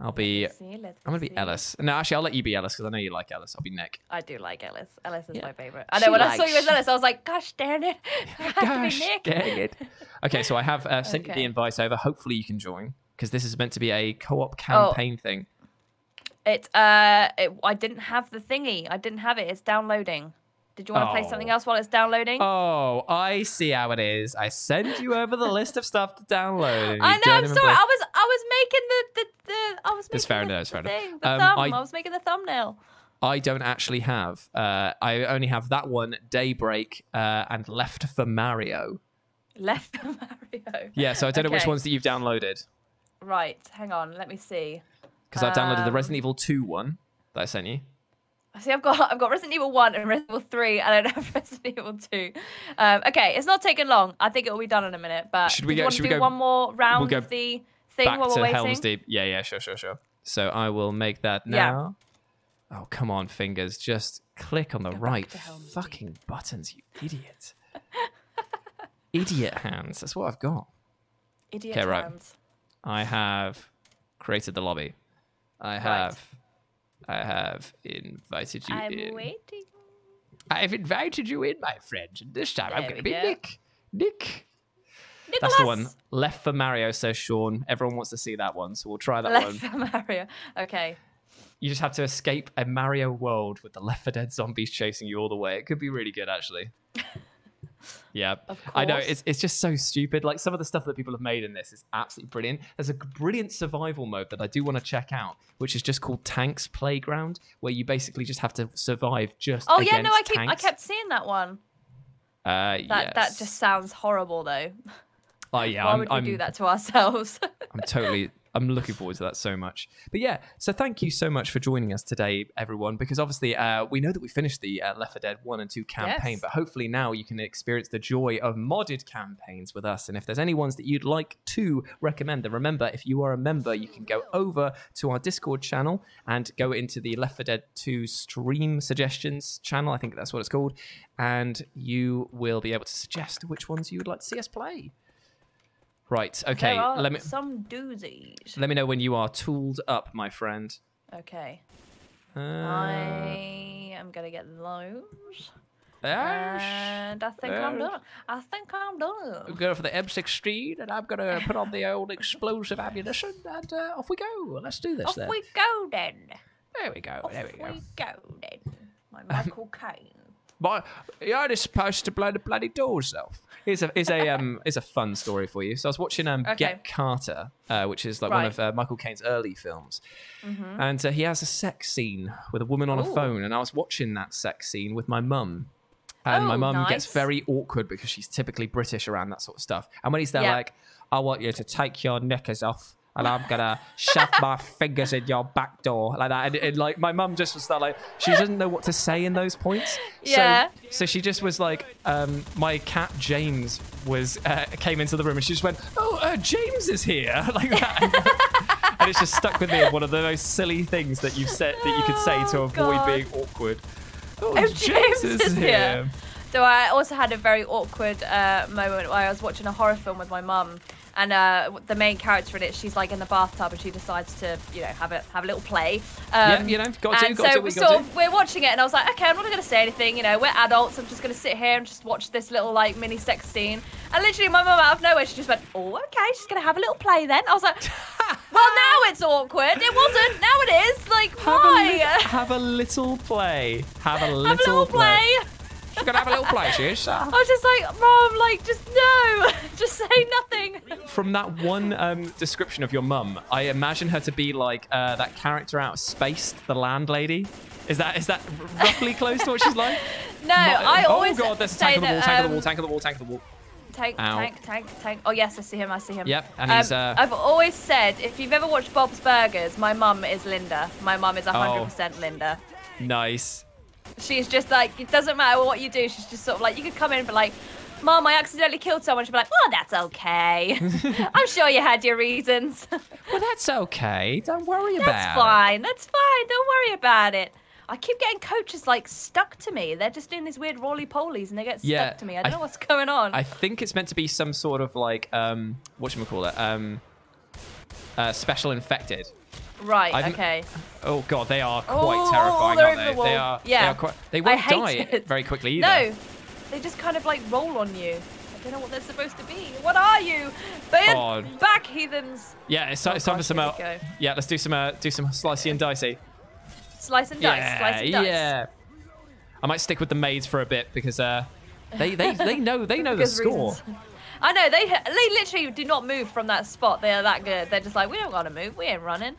I'll be. I'm gonna be. Ellis. No, actually, I'll let you be Ellis because I know you like Ellis. I'll be Nick. I do like Ellis. Ellis is Yeah. my favorite. I She know when I saw you as Ellis, I was like, "Gosh darn it, Gosh, to be Nick." dang it. Okay, so I have uh, sent you the Okay. invite over. Hopefully, you can join because this is meant to be a co-op Oh. campaign thing. It uh, it, I didn't have the thingy. I didn't have it. It's downloading. Did you want to play something Oh. else while it's downloading? Oh, I see how it is. I send you over the list of stuff to download. I know. I'm sorry. play- I was I was making the the, the I was making It's fair the, enough, it's fair enough. thing, the Um, thumb. I- I... was making the thumbnail. I don't actually have. Uh, I only have that one, Daybreak, uh, and Left for Mario. Left for Mario. Yeah, so I don't know which ones that you've downloaded Right. Hang on. Let me see. because I've downloaded the Um, Resident Evil 2 one that I sent you. See, I've got I've got Resident Evil One and Resident Evil Three, and I don't have Resident Evil Two. Um, okay, it's not taking long. I think it will be done in a minute. But Should we did you go- want should to we do go- one more round go of the thing Back while to we're waiting? Helm's Deep. Yeah, yeah, sure, sure, sure. So I will make that Yeah. now. Oh, come on, fingers. Just click on the Go right to Helm's Deep. fucking buttons, you idiot. idiot hands. That's what I've got. Idiot Okay, right. hands. I have created the lobby. I have I have invited you in. I'm waiting. I've invited you in, my friend. And this time I'm going to be go. Nick. Nick. Nicholas! That's the one. Left for Mario, says Sean. Everyone wants to see that one, so we'll try that Left one. Left for Mario. Okay. You just have to escape a Mario world with the Left 4 Dead zombies chasing you all the way. It could be really good, actually. yeah, I know it's it's just so stupid. Like some of the stuff that people have made in this is absolutely brilliant. There's a brilliant survival mode that I do want to check out, which is just called Tanks Playground, where you basically just have to survive just. Oh yeah, no, I keep I kept seeing that one. Uh, That that just sounds horrible though. Oh yeah, Why I'm, would we I'm, do that to ourselves? I'm totally. I'm looking forward to that so much. But yeah, so thank you so much for joining us today, everyone. Because obviously, uh, we know that we finished the uh, Left 4 Dead One and Two campaign, Yes. but hopefully now you can experience the joy of modded campaigns with us. And if there's any ones that you'd like to recommend, then remember, if you are a member, you can go over to our Discord channel and go into the Left 4 Dead 2 stream suggestions channel. I think that's what it's called, and you will be able to suggest which ones you would like to see us play. Right. Okay. Let me some doozies. let me know when you are tooled up, my friend. Okay. Uh, I am gonna get those. Ash, And I think I'm done. I think I'm done. We go for the M16, and I'm gonna put on the old explosive ammunition, and uh, off we go. Let's do this Off then. we go then. There we go. Off There we go. go then. My Michael Caine. But you're only supposed to blow the bloody doors off. Here's a here's a um here's a fun story for you. So I was watching um Okay. Get Carter, uh, which is like one of uh, Michael Caine's early films, Mhm. and uh, he has a sex scene with a woman on a phone, and I was watching that sex scene with my mum, And my Oh, mum gets very awkward because she's typically British around that sort of stuff. And when he's there, Yeah. like, I want you to take your knickers off. And I'm gonna shove my fingers in your back door like that, and, and like my mum just was like she doesn't know what to say in those points. Yeah. So, so she just was like, um, my cat James was uh, came into the room, and she just went, "Oh, uh, James is here," like that. and it's just stuck with me one of the most silly things that you said that you could say to Oh, avoid God. being awkward. Oh, Oh, James is here. So I also had a very awkward uh, moment where I was watching a horror film with my mum, and uh, the main character in it, she's like in the bathtub and she decides to, you know, have a have a little play. Yeah, Um, you know, got to, and got so to, we sort got of, to. we're watching it, and I was like, okay, I'm not going to say anything. You know, we're adults. I'm just going to sit here and just watch this little like mini sex scene. And literally, my mum out of nowhere, she just went, oh, okay, she's going to have a little play then. I was like, well, now it's awkward. It wasn't. Now it is. Like, Have a, why? li- have a little play. Have a little, Have a little play. She's gonna have a little play, she is. I was just like, Mom, like, just no, just say nothing. From that one um, description of your mum, I imagine her to be like uh, that character out of Spaced, the landlady. Is that is that roughly close to what she's like? No, My- I oh always god, there's a tank on the wall, that, tank on the um, wall, tank on the wall, tank on the wall. Tank, Ow. tank, tank, tank. Oh yes, I see him. I see him. Yep, and Um, he's, uh, I've always said if you've ever watched Bob's Burgers, my mum is Linda. My mum is Oh. hundred percent Linda. Nice. She's just like it doesn't matter what you do. She's just sort of like you could come in and be like, Mom, I accidentally killed someone. She'd be like, Oh, that's okay. I'm sure you had your reasons. Well, that's okay. Don't worry That's about it. That's fine. That's fine. Don't worry about it. I keep getting coaches like stuck to me. They're just doing these weird roly polies and they get Yeah, stuck to me. I I don't know what's going on. I think it's meant to be some sort of like um, what call it? Um, uh, special infected. Right. I've- okay. Oh god, they are quite Oh, terrifying, aren't they? the. They are. They Yeah. are quite. They won't die it. very quickly either. No, they just kind of like roll on you. I don't know what they're supposed to be. What are you? They're God. back, heathens. Yeah, it's, it's time for some. Uh, yeah, let's do some. Uh, do some slicey and dicey. Slice and dice. yeah, slice and dice. yeah. I might stick with the maids for a bit because uh, they they they know they know the score. reasons. I know they they literally do not move from that spot. They are that good. They're just like we don't gotta move. We ain't running.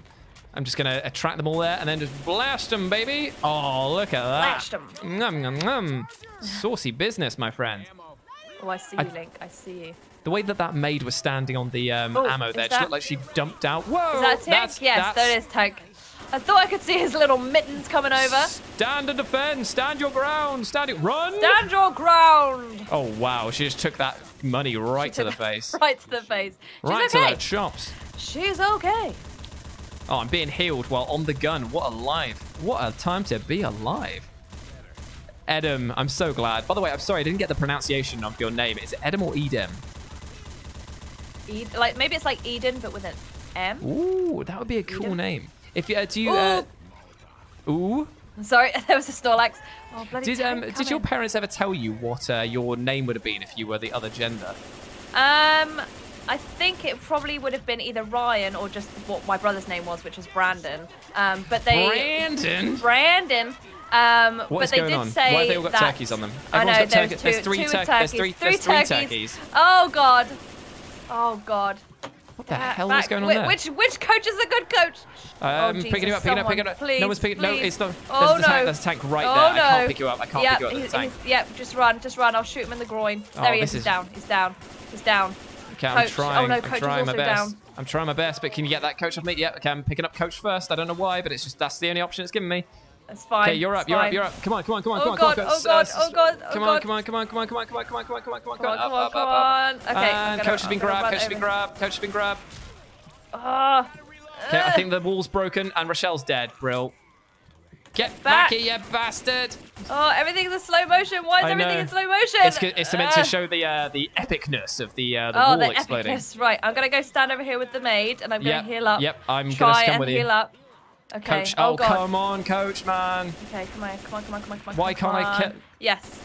I'm just gonna attract them all there and then just blast them, baby. Oh, look at that. Blast 'em. Nom, nom, nom. Saucy business, my friend. Oh, I see I- you, Link. I see you. The way that that maid was standing on the um, Oh, ammo there, it just looked like she dumped out. Whoa! Is that Tank? That's, yes, that's, there is Tank. I thought I could see his little mittens coming over. Stand and defend. Stand your ground. Stand it. Run. Stand your ground. Oh wow, she just took that money right to the face. right to the face. She's right okay. to the chops. She's okay. Oh, I'm being healed while on the gun. What a life. What a time to be alive. Edem, I'm so glad. By the way, I'm sorry, I didn't get the pronunciation of your name. Is it Edem or Edem? Ed- like maybe it's like Eden, but with an M. Ooh, that would be a cool name. If you, uh, do you, uh, ooh, Sorry, there was a Snorlax. Oh bloody did um, did your parents ever tell you what uh, your name would have been if you were the other gender? Um, I think it probably would have been either Ryan or just what my brother's name was, which was Brandon. Um, but they Brandon. Brandon. Um, What but is they going did on? say Why have they all got turkeys on them? I know Everyone's got there's, turkey- two, there's three two tur- there's turkeys. three- three there's three turkeys. turkeys. Oh god. Oh god. What the Back- hell is going on there? Which which coach is a good coach? Um, oh, picking Jesus, up, picking up, picking up. Please, no one's picking. No, it's not. There's, Oh a no. tank, there's a tank right oh, there. No. I can't pick you up. I can't yep, pick you up. he's- The he's- Yep, just run, just run. I'll shoot him in the groin. Oh, There he is. He's is- down. He's down. He's down. Okay, I'm Coach. Oh, trying. no, I'm trying my best. down. I'm trying my best, but can you get that coach off me? Yep. Okay, I'm picking up coach first. I don't know why, but it's just that's the only option it's given me. That's fine. Okay, you're up. You're up. You're up. Come on, come on, come on, Oh come on, come on. oh God, oh God, oh Come on, God. come on, come on, come on, come on, come on, come on, come on, come on, come on, Come on, come on, come on. Okay, And coach has been grabbed. Coach has been grabbed. Coach has been grabbed. Ah. Okay, I think the wall's broken and Rochelle's dead. Brill. Get Back. back here, you bastard! Oh, everything's in slow motion. Why is I everything know. in slow motion? It's, it's meant to Ah. show the uh, the epicness of the uh, the Oh, wall the exploding. epicness. Right, I'm gonna go stand over here with the maid, and I'm gonna heal up. yep, I'm gonna Try and with you. heal up. Okay. Coach, oh, oh, come on, coach, man. Okay, come on, come on, come on, come on, come on. Why come can't I on. ca- Yes.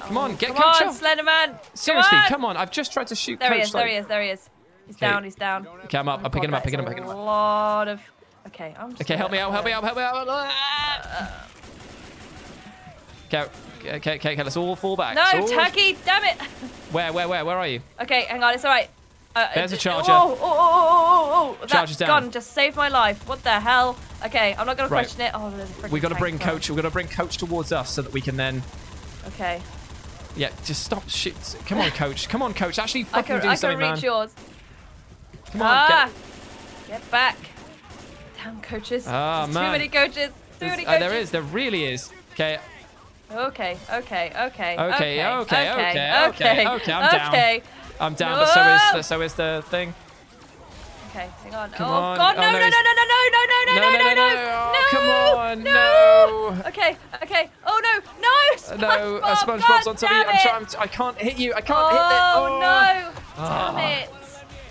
Come on, get come coach on, off. Slender Man. Seriously, come on. come on! I've just tried to shoot There coach. he is. like- There he is. There he is. He's Okay. down. He's down. Okay, I'm up. I'm picking him up. Picking him up. Picking him A lot of. Okay, I'm. Just Okay, help me out. Help me out. Help me out. Ah! Okay, okay, okay, okay. Let's all fall back. No, all- turkey! Damn it! Where, where, where? Where are you? Okay, hang on. It's all right. Uh, There's a charger. Oh, oh, oh, oh, oh, oh! Charger's That down. gun just saved my life. What the hell? Okay, I'm not gonna Right. question it. Oh, there's a We got to bring coach. We got to bring coach towards us so that we can then Okay. Yeah, just stop shit. Come on, coach. Come on, coach. Actually, I fucking can, do I can something, reach man. yours. Come on. ah! Get... Get back. Damn coaches. Ah, There's man. Too many coaches. Too many Uh, coaches. there is. There really is. Okay. Okay, okay, okay. Okay, okay, okay, okay, okay, okay, I'm down. okay. I'm down, but so No. is so is the thing. Okay, hang on. Come oh on. god, Oh, no, no, no, no, no, no, no, no, no, no, no, no, no, Oh, come on, no. Okay, okay. Oh no, no, No, SpongeBob, uh, SpongeBob's on top of you. God I'm trying. it. I can't hit you. I can't hit it. Oh no, Ah. damn it.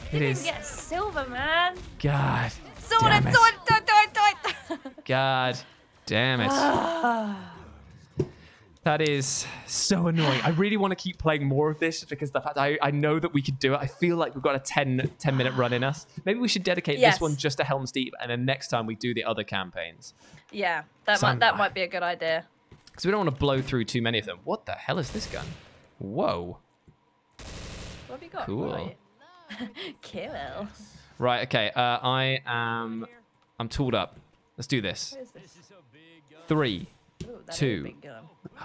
It Didn't is. get silver, man. God. Someone, Damn it. someone, do it, do it, do it. God. Damn it. That is so annoying. I really want to keep playing more of this because the fact I, I know that we could do it. I feel like we've got a 10, 10 minute run in us. Maybe we should dedicate Yes. this one just to Helm's Deep and then next time we do the other campaigns. Yeah, that might that might be a good idea. Because we don't want to blow through too many of them. What the hell is this gun? Whoa. What have you got? Cool. Kill. Right, okay. Uh, I am. I'm tooled up. Let's do this. What is this? Three. Ooh, that is a Two.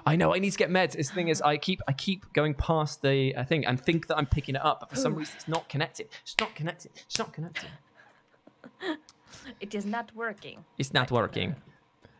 I know I need to get meds. This thing is, I keep I keep going past the uh, thing and think that I'm picking it up, but for some reason it's not connected. It's not connected. It's not connected. It is not working. It's not working.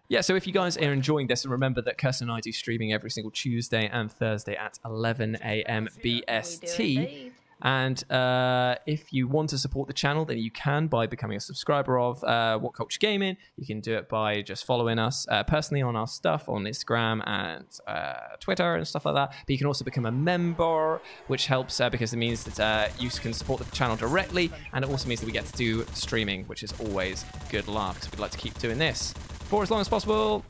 Yeah, so if you guys are enjoying this, and remember that Kirsten and I do streaming every single Tuesday and Thursday at 11 a.m. BST. And uh, if you want to support the channel, then you can by becoming a subscriber of uh, WhatCulture Gaming. You can do it by just following us uh, personally on our stuff on Instagram and uh, Twitter and stuff like that. But you can also become a member, which helps uh, because it means that uh, you can support the channel directly. And it also means that we get to do streaming, which is always good laugh because we'd like to keep doing this for as long as possible.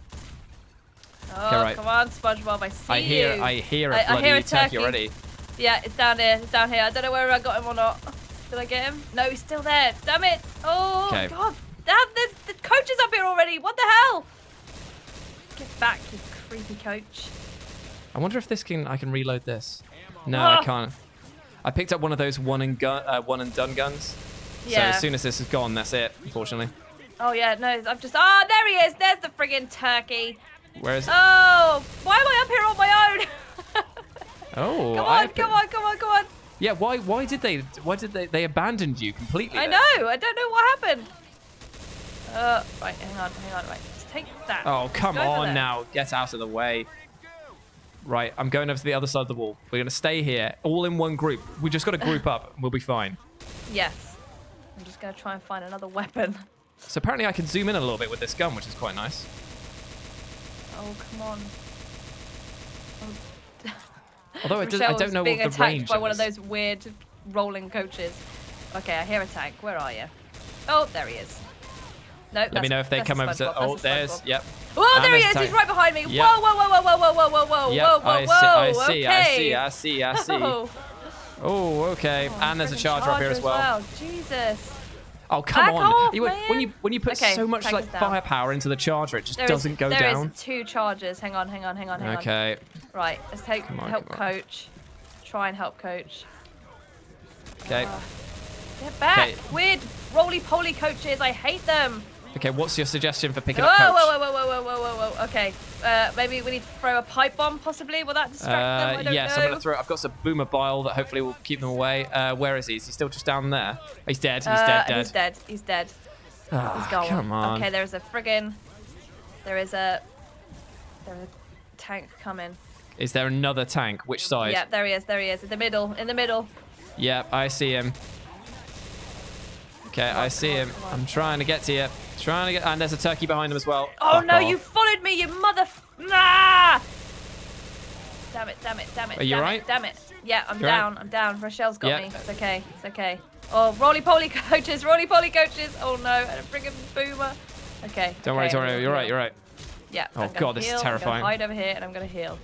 Oh, right. come on, SpongeBob! I see I hear, you. I hear a I- I bloody hear a turkey turkey. already. Yeah, it's down here. It's down here. I don't know whether I got him or not. Did I get him? No, he's still there. Damn it! Oh. God! Damn, there's the coach is up here already. What the hell? Get back, you creepy coach. I wonder if this can I can reload this. No, Ah. I can't. I picked up one of those one and gun, uh, one and done guns. Yeah. So as soon as this is gone, that's it. Unfortunately. Oh yeah, no, I've just. Ah, there he is. There's the friggin' turkey. Where is it? Oh, why am I up here on my own? Oh, come on, come on, come on, come on. Yeah, why? Why did they? Why did they? They abandoned you completely. I there. know. I don't know what happened. Uh, right, hang on, hang on, right. Just take that. Oh, come Go on now, get out of the way. Right, I'm going over to the other side of the wall. We're gonna stay here, all in one group. We just got to group up. We'll be fine. Yes. I'm just gonna try and find another weapon. So apparently, I can zoom in a little bit with this gun, which is quite nice. Oh, come on. Although I, I don't know being what the attacked range by of one of those weird rolling coaches. Okay, I hear a tank. Where are you? Oh, there he is. No, Let me know if they come over to. Oh, there's. Yep. Oh, there he is. He's right behind me. Yep. Whoa, whoa, whoa, whoa, whoa, whoa, whoa, whoa, Yep. whoa, whoa, I whoa. see. I see. I see. I see. I see. Oh, Oh, okay. oh, and there's a friggin' charger up here as well. Jesus. Oh, come Back on. off, you, when you when you put Okay, so much like firepower into the charger, it just There is- doesn't go there down. is two charges. Hang on, hang on, hang on, hang on. Okay. Right, let's take on, help coach. Try and help coach. Okay. Ah. Get back! Okay. Weird roly-poly coaches. I hate them. Okay. What's your suggestion for picking Whoa, up whoa, coach? whoa, whoa, whoa, whoa, whoa, whoa. Okay. Uh, maybe we need to throw a pipe bomb, possibly. Will that distract them? I Uh, don't yes, know. I'm gonna throw. I've got some boomer bile that hopefully will keep them away. Uh, where is he? Is he still just down there? He's dead. He's Uh, dead. Dead. He's dead. He's dead. Ah, He's gone. come on. Okay, there's a friggin'. There is a. There is a tank coming. Is there another tank? Which side? Yeah, there he is. There he is. In the middle. In the middle. Yep, I see him. Okay, I see him. I'm trying to get to you. Trying to get. And there's a turkey behind him as well. Oh Fuck no, off. you followed me, you mother. Nah! Damn it, damn it, damn it. Are you damn right? It, damn it. Yeah, I'm You right? down. I'm down. Rochelle's got Yeah. me. It's okay. It's okay. Oh, roly poly coaches, roly poly coaches. Oh no, and a friggin' boomer. Okay. Don't okay, worry, don't worry. You're right. You're right. Yeah. Oh, God, this is terrifying. I'm hide over here and I'm gonna heal.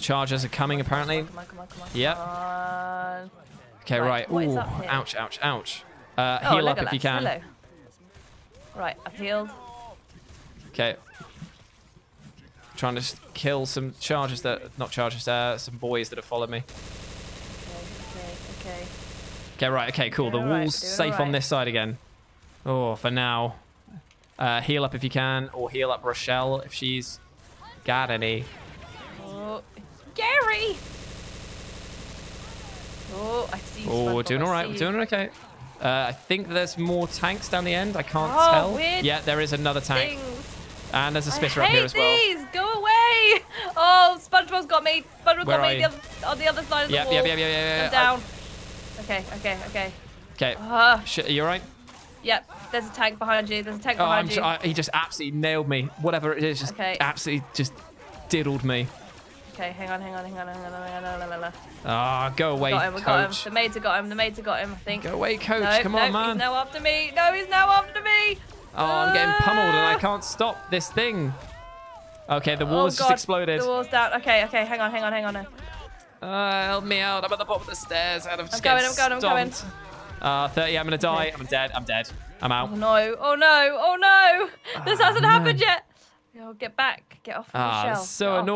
Chargers are coming apparently. Come on, come on, come on. Yep. Come on. Okay, Right, right. Ooh, ouch, ouch, ouch. Uh, Oh, heal up if you can. Hello. Right, I've healed. Okay. Trying to kill some chargers that, not chargers, uh, some boys that have followed me. Okay, okay, okay. Okay, right. Okay, cool. The Doing alright, wall's safe on this side again. Oh, for now. Uh, heal up if you can, or heal up Rochelle if she's got any. scary. Oh, I see. Oh, we're doing all right. We're doing okay. Uh, I think there's more tanks down the end. I can't Oh, tell. weird Yeah, there is another tank. Things. And there's a I spitter up here as well. these. Go away. Oh, SpongeBob's got me. SpongeBob Where got me the other, on the other side of the Yep, wall. yep, yep, yep, yep, I'm yep. down. Okay, okay, okay. Okay. Uh, Sh- are you alright? yep, there's a tank behind you. There's a tank Oh, I'm behind j- you. I, he just absolutely nailed me. Whatever it is, just Okay. absolutely just diddled me. Okay, hang on, hang on, hang on, hang on, hang on, hang on, hang on. Ah, go away, Got him, we got him. coach. The maids have got him. The maids have got him, I think. Go away, coach. no, Come no, on, man. He's now after me. No, he's now after me. Oh, I'm getting pummeled and I Ah. can't stop this thing. Okay, the oh, has just God. exploded. The wall's down. Okay, okay, hang on, hang on, hang on. Uh, help me out. I'm at the bottom of the stairs and I'm just going, I'm going, I'm going. stomped. Uh, 30, I'm gonna die. I'm dead. I'm dead. I'm out. Oh no, oh no, oh no. This hasn't no. happened yet. Oh, get back. Get off Ah, the shelf. so Get off.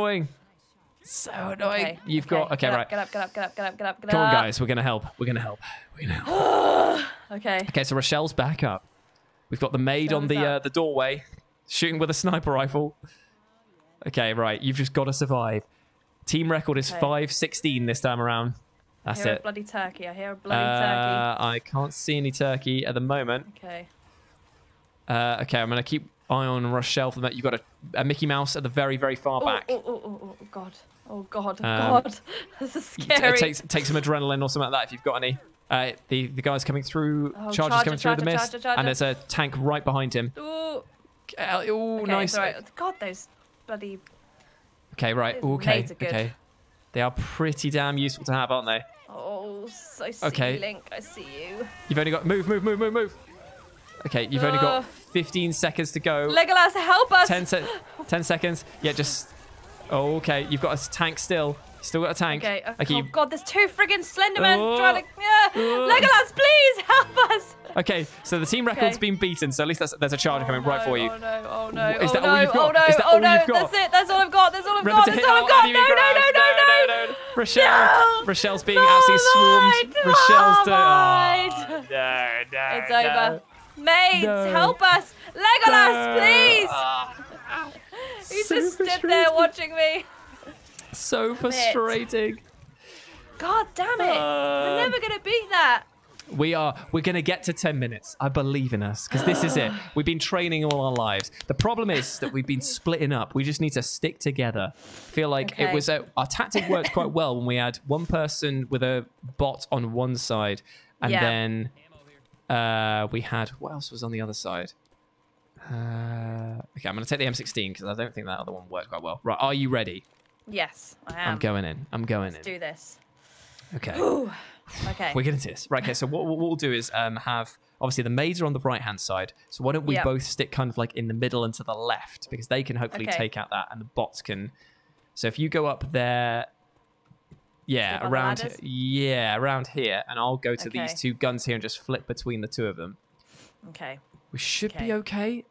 Annoying. So annoying. Okay, You've got. Okay, get right. Up, get up, get up, get up, get up, get up, get Come on, guys. We're gonna help. We're gonna help. We're gonna help. Okay. Okay, so Rochelle's back up. We've got the maid on the uh, the doorway, shooting with a sniper rifle. Okay, right. You've just got to survive. Team record is Okay. 5-16 this time around. That's I That's hear a bloody turkey. I hear a bloody Uh, I can't see any turkey at the moment. Okay. Uh, okay, I'm gonna keep eye on Rochelle for that. You've got a, a Mickey Mouse at the very, very far Oh, back. oh, oh, oh, oh, God. Oh, God. Oh, Um, God. This is T- scary. take, take some adrenaline or something like that if you've got any. Uh, the the guy's coming through. Oh, charger, coming through the mist, charger, and there's a tank right behind him. Ooh. Uh, oh, Okay, nice. right. God, those bloody. Okay, right. Those Okay, nades are good. okay. They are pretty damn useful to have, aren't they? Oh, I see Okay. Link. I see you. You've only got move, move, move, move, move. Okay, you've only got uh. 15 seconds to go. Legolas, help us! 10, se- 10 seconds. Yeah, just. Oh, okay. You've got a tank still. Still got a tank. Okay. Oh, Okay. oh you- God, there's two friggin' Slendermen Oh. trying to. Yeah. Oh. Legolas, please help us! Okay. So the team record's Okay. been beaten. So at least there's a charger Oh, coming right for you. Oh no! Oh no! Is oh that no! all you've oh, got? Oh no! Is that oh all no! you've got? That's it! That's all I've got! That's all I've Remember got! to That's hit all out I've got! enemy No! No! grabs. No! No! No! no, Rochelle. No. Rochelle's being No, absolutely swarmed. mate. Rochelle's Oh, doing. mate. Ah. no, no, It's no. over. Mates, No. help us! Legolas, No. please! Ah, He so just stood there watching me. so frustrating. God damn it! Uh. We're never gonna beat that. We are. We're going to get to 10 minutes. I believe in us because this is it. We've been training all our lives. The problem is that we've been splitting up. We just need to stick together. feel like it was a, our tactic worked quite well when we had one person with a bot on one side, and Yeah. then uh, we had what else was on the other side? Uh, okay, I'm going to take the M16 because I don't think that other one worked quite well. Right, are you ready? Yes, I am. I'm going in. I'm going Let's in. do this. Okay. Ooh. Okay. We're getting to do this. Right, okay, so what, what we'll do is um, have obviously the maids are on the right hand side. So why don't we Yep. both stick kind of like in the middle and to the left because they can hopefully Okay. take out that and the bots can. So if you go up there, yeah, around yeah, around here, and I'll go to these two guns here and just flip between the two of them. Okay. We should be Okay. okay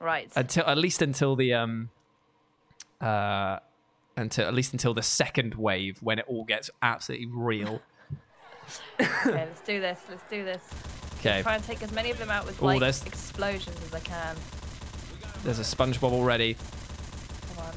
Right. until at least until the um uh until at least until the second wave when it all gets absolutely real. okay, let's do this. Let's do this. Okay, Try and take as many of them out with Oh, like there's- explosions as I can. there's a SpongeBob already. Come on.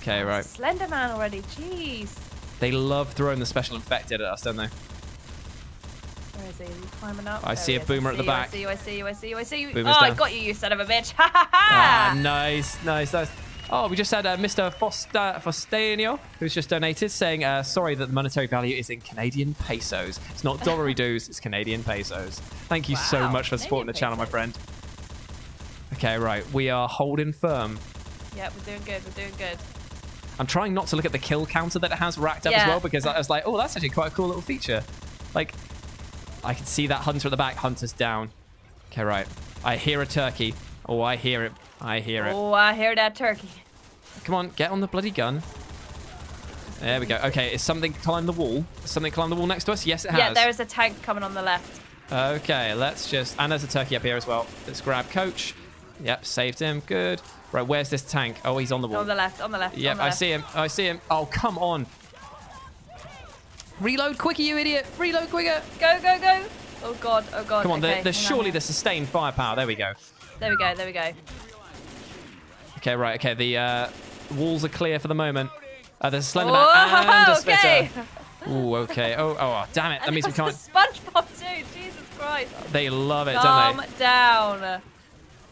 Okay, right. Slender Man already. Jeez. They love throwing the special infected at us, don't they? Where is he? Is he climbing up? I There see a boomer at the you, back. I see you. I see you. I see you. I see you. Boomer's oh, I got you, you son of a bitch. Ha ha Ah, ha. nice, nice, nice. Oh, we just had uh, Mr. Fosta- Fostanio, who's just donated, saying, uh, sorry that the monetary value is in Canadian pesos. It's not dollary dues, it's Canadian pesos. Thank you so much for supporting the channel, my friend. Okay, right. We are holding firm. Yeah, we're doing good. We're doing good. I'm trying not to look at the kill counter that it has racked up as well because I was like, oh, that's actually quite a cool little feature. Like, I can see that hunter at the back. Hunter's down. Okay, right. I hear a turkey. Oh, I hear it. I hear it. Oh, I hear that turkey. Come on, get on the bloody gun. There we go. Okay, is something climb the wall? Is something climb the wall next to us? Yes, it has. Yeah, there is a tank coming on the left. Okay, let's just... And there's a turkey up here as well. Let's grab Coach. Yep, saved him. Good. Right, where's this tank? Oh, he's on the wall. On the left. On the left. Yep, the I left. see him. I see him. Oh, come on. Reload quicker, you idiot. Reload quicker. Go, go, go. Oh god. Oh god. Come on, okay, there's on, surely the sustained firepower. There we go. There we go. There we go. Okay, right. Okay, the uh, walls are clear for the moment. Uh, there's a Slender Oh, Man and a Spitter. okay. Ooh, okay. Oh, oh, damn it. That means we can't. SpongeBob too. Jesus Christ. They love it, Calm don't they? Calm down.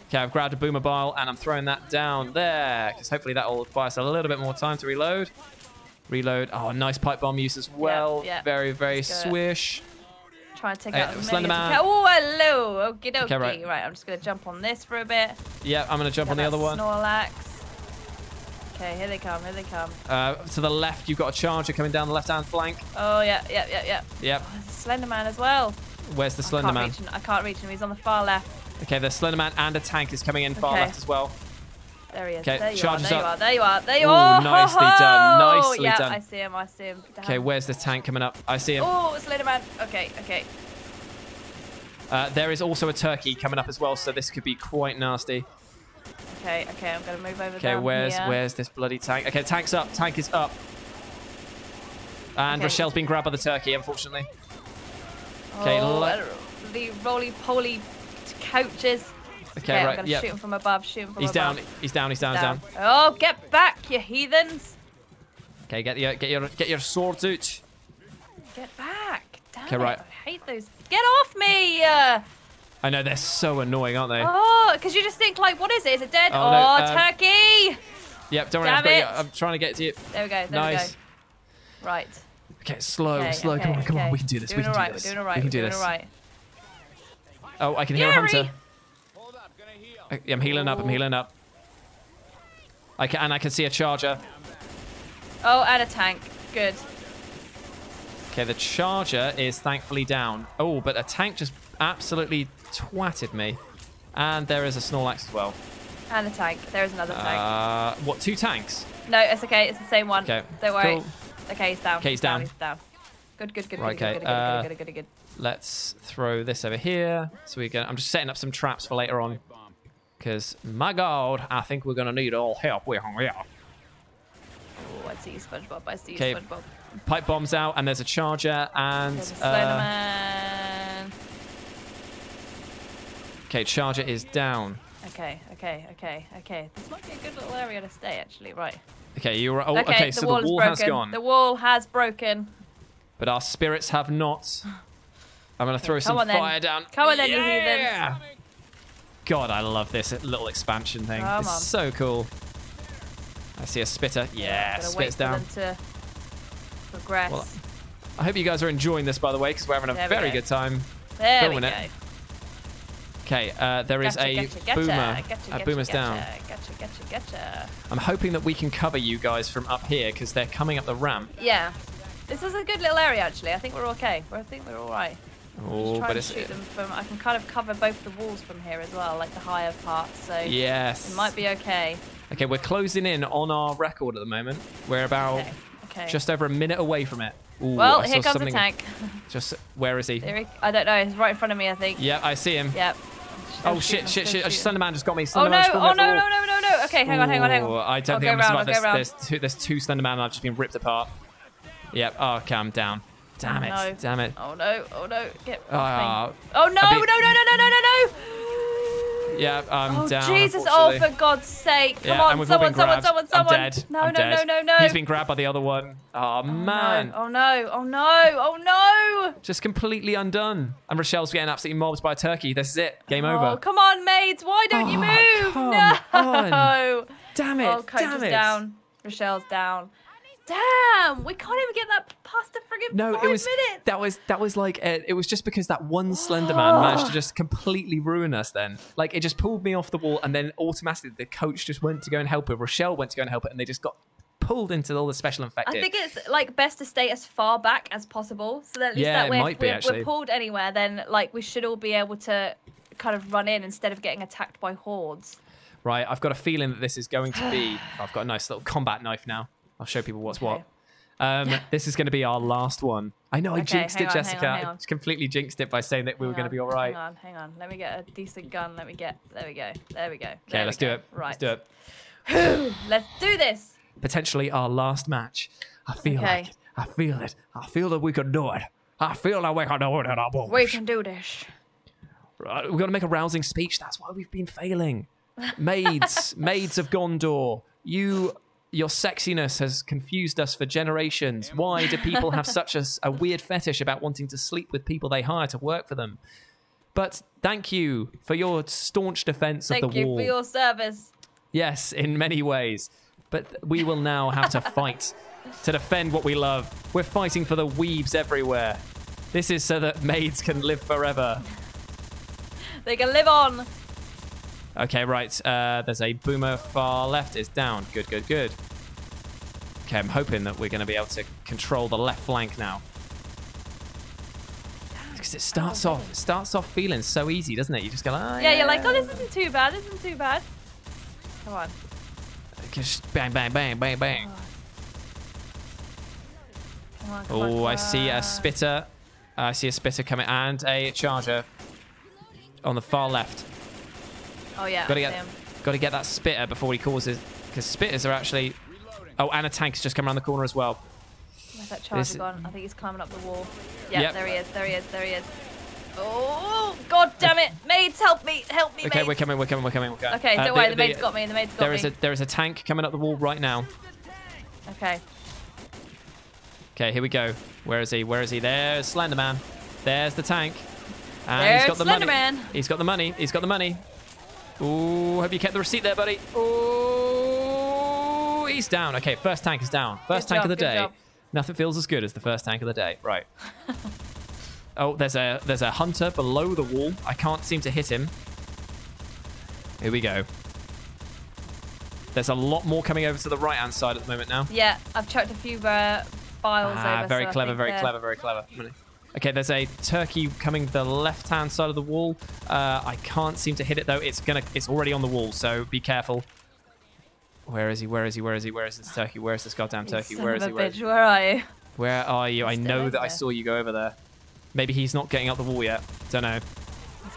Okay, I've grabbed a boomer bile and I'm throwing that down there because hopefully that will buy us a little bit more time to reload. Reload. Oh, nice pipe bomb use as well. yeah. Very, very swish. Trying to take Hey, out as many Slender Man. can. Oh, hello. Okie dokie. Okay, right. right. I'm just going to jump on this for a bit. Yeah, I'm going to jump on the other one. Snorlax. Okay, here they come. Here they come. Uh, to the left, you've got a charger coming down the left-hand flank. Oh, yeah, yeah, yeah, yeah. Yep. Oh, there's Slender Man as well. Where's the I Slender can't Man? reach him. I can't reach him. He's on the far left. Okay, the Slender Man and a tank is coming in far Okay. left as well. There he is. Okay, there you are. There you are. There you are. There you Ooh, are. nicely done, nicely yeah, done. I see him. I see him. Okay, where's this tank coming up? I see him. Oh, Slender Man. Okay, okay. Uh, there is also a turkey coming up as well, so this could be quite nasty. Okay, okay. I'm going to move over Okay, down where's here. where's this bloody tank? Okay, tank's up. Tank is up. And Okay. Rochelle's been grabbed by the turkey, unfortunately. Okay, oh, the roly-poly couches. Okay, Okay, I'm right. gonna Yeah. shoot him from above. Shoot him from He's above. down. He's down. He's down. He's down. Oh, get back, you heathens! Okay, get your get your get your swords out. Get back! Damn Okay, it, right. I hate those. Get off me! Uh, I know they're so annoying, aren't they? oh, because you just think like, what is it? Is it dead? Oh, Oh, no, um, turkey! Yep. Don't worry. damn I've got you. it. I'm trying to get to you. There we go. There Nice. we go. Right. Okay, slow, Okay, slow. okay, come on, come on. We can do this. Doing we can all right. do this. We're doing all right. We can We're do this. all right. Oh, I can hear a Yuri! hunter. I- I'm healing up. I'm healing up. I can, and I can see a charger. Oh, and a tank. Good. Okay, the charger is thankfully down. Oh, but a tank just absolutely twatted me. And there is a Snorlax as well. And a tank. There's another tank. Uh, what, two tanks? no, it's okay. It's the same one. Okay, Don't worry. cool. Okay, he's down. Okay, he's down. He's down. Good, good, good, Right, good, okay, good, good, uh, good, good, good, good, good. Let's throw this over here. So we can, I'm just setting up some traps for later on. Because, my god, I think we're going to need all help. We're hungry. Oh, I see SpongeBob. I see Okay, SpongeBob. Pipe bombs out, and there's a charger, and... Uh, okay, charger is down. Okay, okay, okay, okay. This might be a good little area to stay, actually. Right. Okay, you're... Oh, okay, okay, the so wall the wall has gone. The wall has broken. But our spirits have not. I'm going to throw come some on then. fire down. Come on then, you yeah! heathens. God, I love this little expansion thing. Come it's on. so cool. I see a spitter. Yeah, spits down. to progress. Well, I hope you guys are enjoying this, by the way, because we're having a There very go. good time there we filming go. it. Okay, uh, there is Gotcha, a gotcha, gotcha, boomer. A boomer's down. I'm hoping that we can cover you guys from up here because they're coming up the ramp. Yeah. This is a good little area, actually. I think we're okay. I think we're all right. Oh, but it's shoot uh, them from. I can kind of cover both the walls from here as well, like the higher parts. So yes. it might be okay. Okay, we're closing in on our record at the moment. We're about Okay. Okay. just over a minute away from it. Ooh, well, I here comes the tank. Just where is he? He- I don't know. He's right in front of me. I think. Yeah, I see him. Yep. Oh shit, shit, shit! Slenderman just got me. Oh no! just pulled me Oh no! No! No! No! No! Okay, hang on, hang on, hang on. I don't I'll think I'm round, survived I'll this. There's two, there's two Slenderman and I've just been ripped apart. Yep. Oh, okay, I'm down. Damn it. No. Damn it. Oh no! Oh no! Get Ah, me! Oh no! No! No! No! No! No! No! No! yeah, I'm Oh down. Jesus! Oh, for God's sake! Come yeah, on! we've Someone! Someone! Someone! I'm Someone! dead. No! I'm no! dead. No! No! No! He's been grabbed by the other one. Oh, man. No. Oh no! Oh no! Oh no! Just completely undone. And Rochelle's getting absolutely mobbed by a turkey. This is it. Game over. Oh, over. come on, maids! Why don't you Oh, move? come no! on. Damn it. Oh, Coach Damn it. down. Rochelle's down. Damn! We can't even get that past the friggin' No, five it was minutes. that was that was like uh it was just because that one Slender Man managed to just completely ruin us. Then, like, it just pulled me off the wall, and then automatically the coach just went to go and help it. Rochelle went to go and help it, and they just got pulled into all the special infected. I think it's like best to stay as far back as possible, so that at least Yeah, that it way might if be, we're, actually. we're pulled anywhere, then like we should all be able to kind of run in instead of getting attacked by hordes. right, I've got a feeling that this is going to be. I've got a nice little combat knife now. I'll show people what's Okay. what. Um, this is going to be our last one. I know I Okay, jinxed it, on, hang Jessica. on, hang on. just completely jinxed it by saying that we were going to be all right. Hang on, hang on. Let me get a decent gun. Let me get. There we go. There we go. Okay, let's do it. Right. Let's do it. Let's do this. Potentially our last match. I feel Okay. like it. I feel it. I feel that we can do it. I feel like we can do it. I won't. We can do this. Right, We've got to make a rousing speech. That's why we've been failing. Maids, maids of Gondor, you your sexiness has confused us for generations. Why do people have such a weird fetish about wanting to sleep with people they hire to work for them? But thank you for your staunch defense Thank of the wall. Thank you for your service. Yes, in many ways. But we will now have to fight to defend what we love. We're fighting for the weebs everywhere. This is so that maids can live forever. They can live on. Okay, right. Uh, there's a boomer far left. Is down. Good, good, good. Okay, I'm hoping that we're going to be able to control the left flank now. Because it starts off, it starts off feeling so easy, doesn't it? You just go, oh, Yeah, you're like, oh, this isn't too bad. This isn't too bad. Come on. Just bang, bang, bang, bang, bang. Come on, come Oh, I see a spitter. I see a spitter coming and a charger on the far left. Oh, yeah. Gotta get, got to get that spitter before he causes. Because spitters are actually. Oh, and a tank's just come around the corner as well. Where's that charger This- gone? I think he's climbing up the wall. Yeah, Yep. there he is. There he is. There he is. Oh, god damn it. Maids, help me. Help me, Okay, maids. we're coming, we're coming, we're coming, we're coming. Okay, Uh, don't worry. The, maid's got me. The maid's got There me. is a there is a tank coming up the wall right now. Okay. Okay, here we go. Where is he? Where is he? There's Slenderman. There's the tank. And There's he's got the money. Slenderman. He's got the money. He's got the money. Ooh, have you kept the receipt there, buddy? Ooh, he's down. Okay, first tank is down. First Good tank job, of the day. job. Nothing feels as good as the first tank of the day. Right. oh, there's a there's a hunter below the wall. I can't seem to hit him. Here we go. There's a lot more coming over to the right hand side at the moment now. Yeah, I've chucked a few uh, files Ah, over. very so clever, very they're- clever, very clever. Okay, there's a turkey coming the left-hand side of the wall. Uh, I can't seem to hit it though. It's gonna, it's already on the wall, so be careful. Where is he? Where is he? Where is he? Where is this turkey? Where is this goddamn turkey? Where a he? Where, bitch, where are you? where are you? I know that I saw you go over there. Maybe he's not getting up the wall yet. Don't know.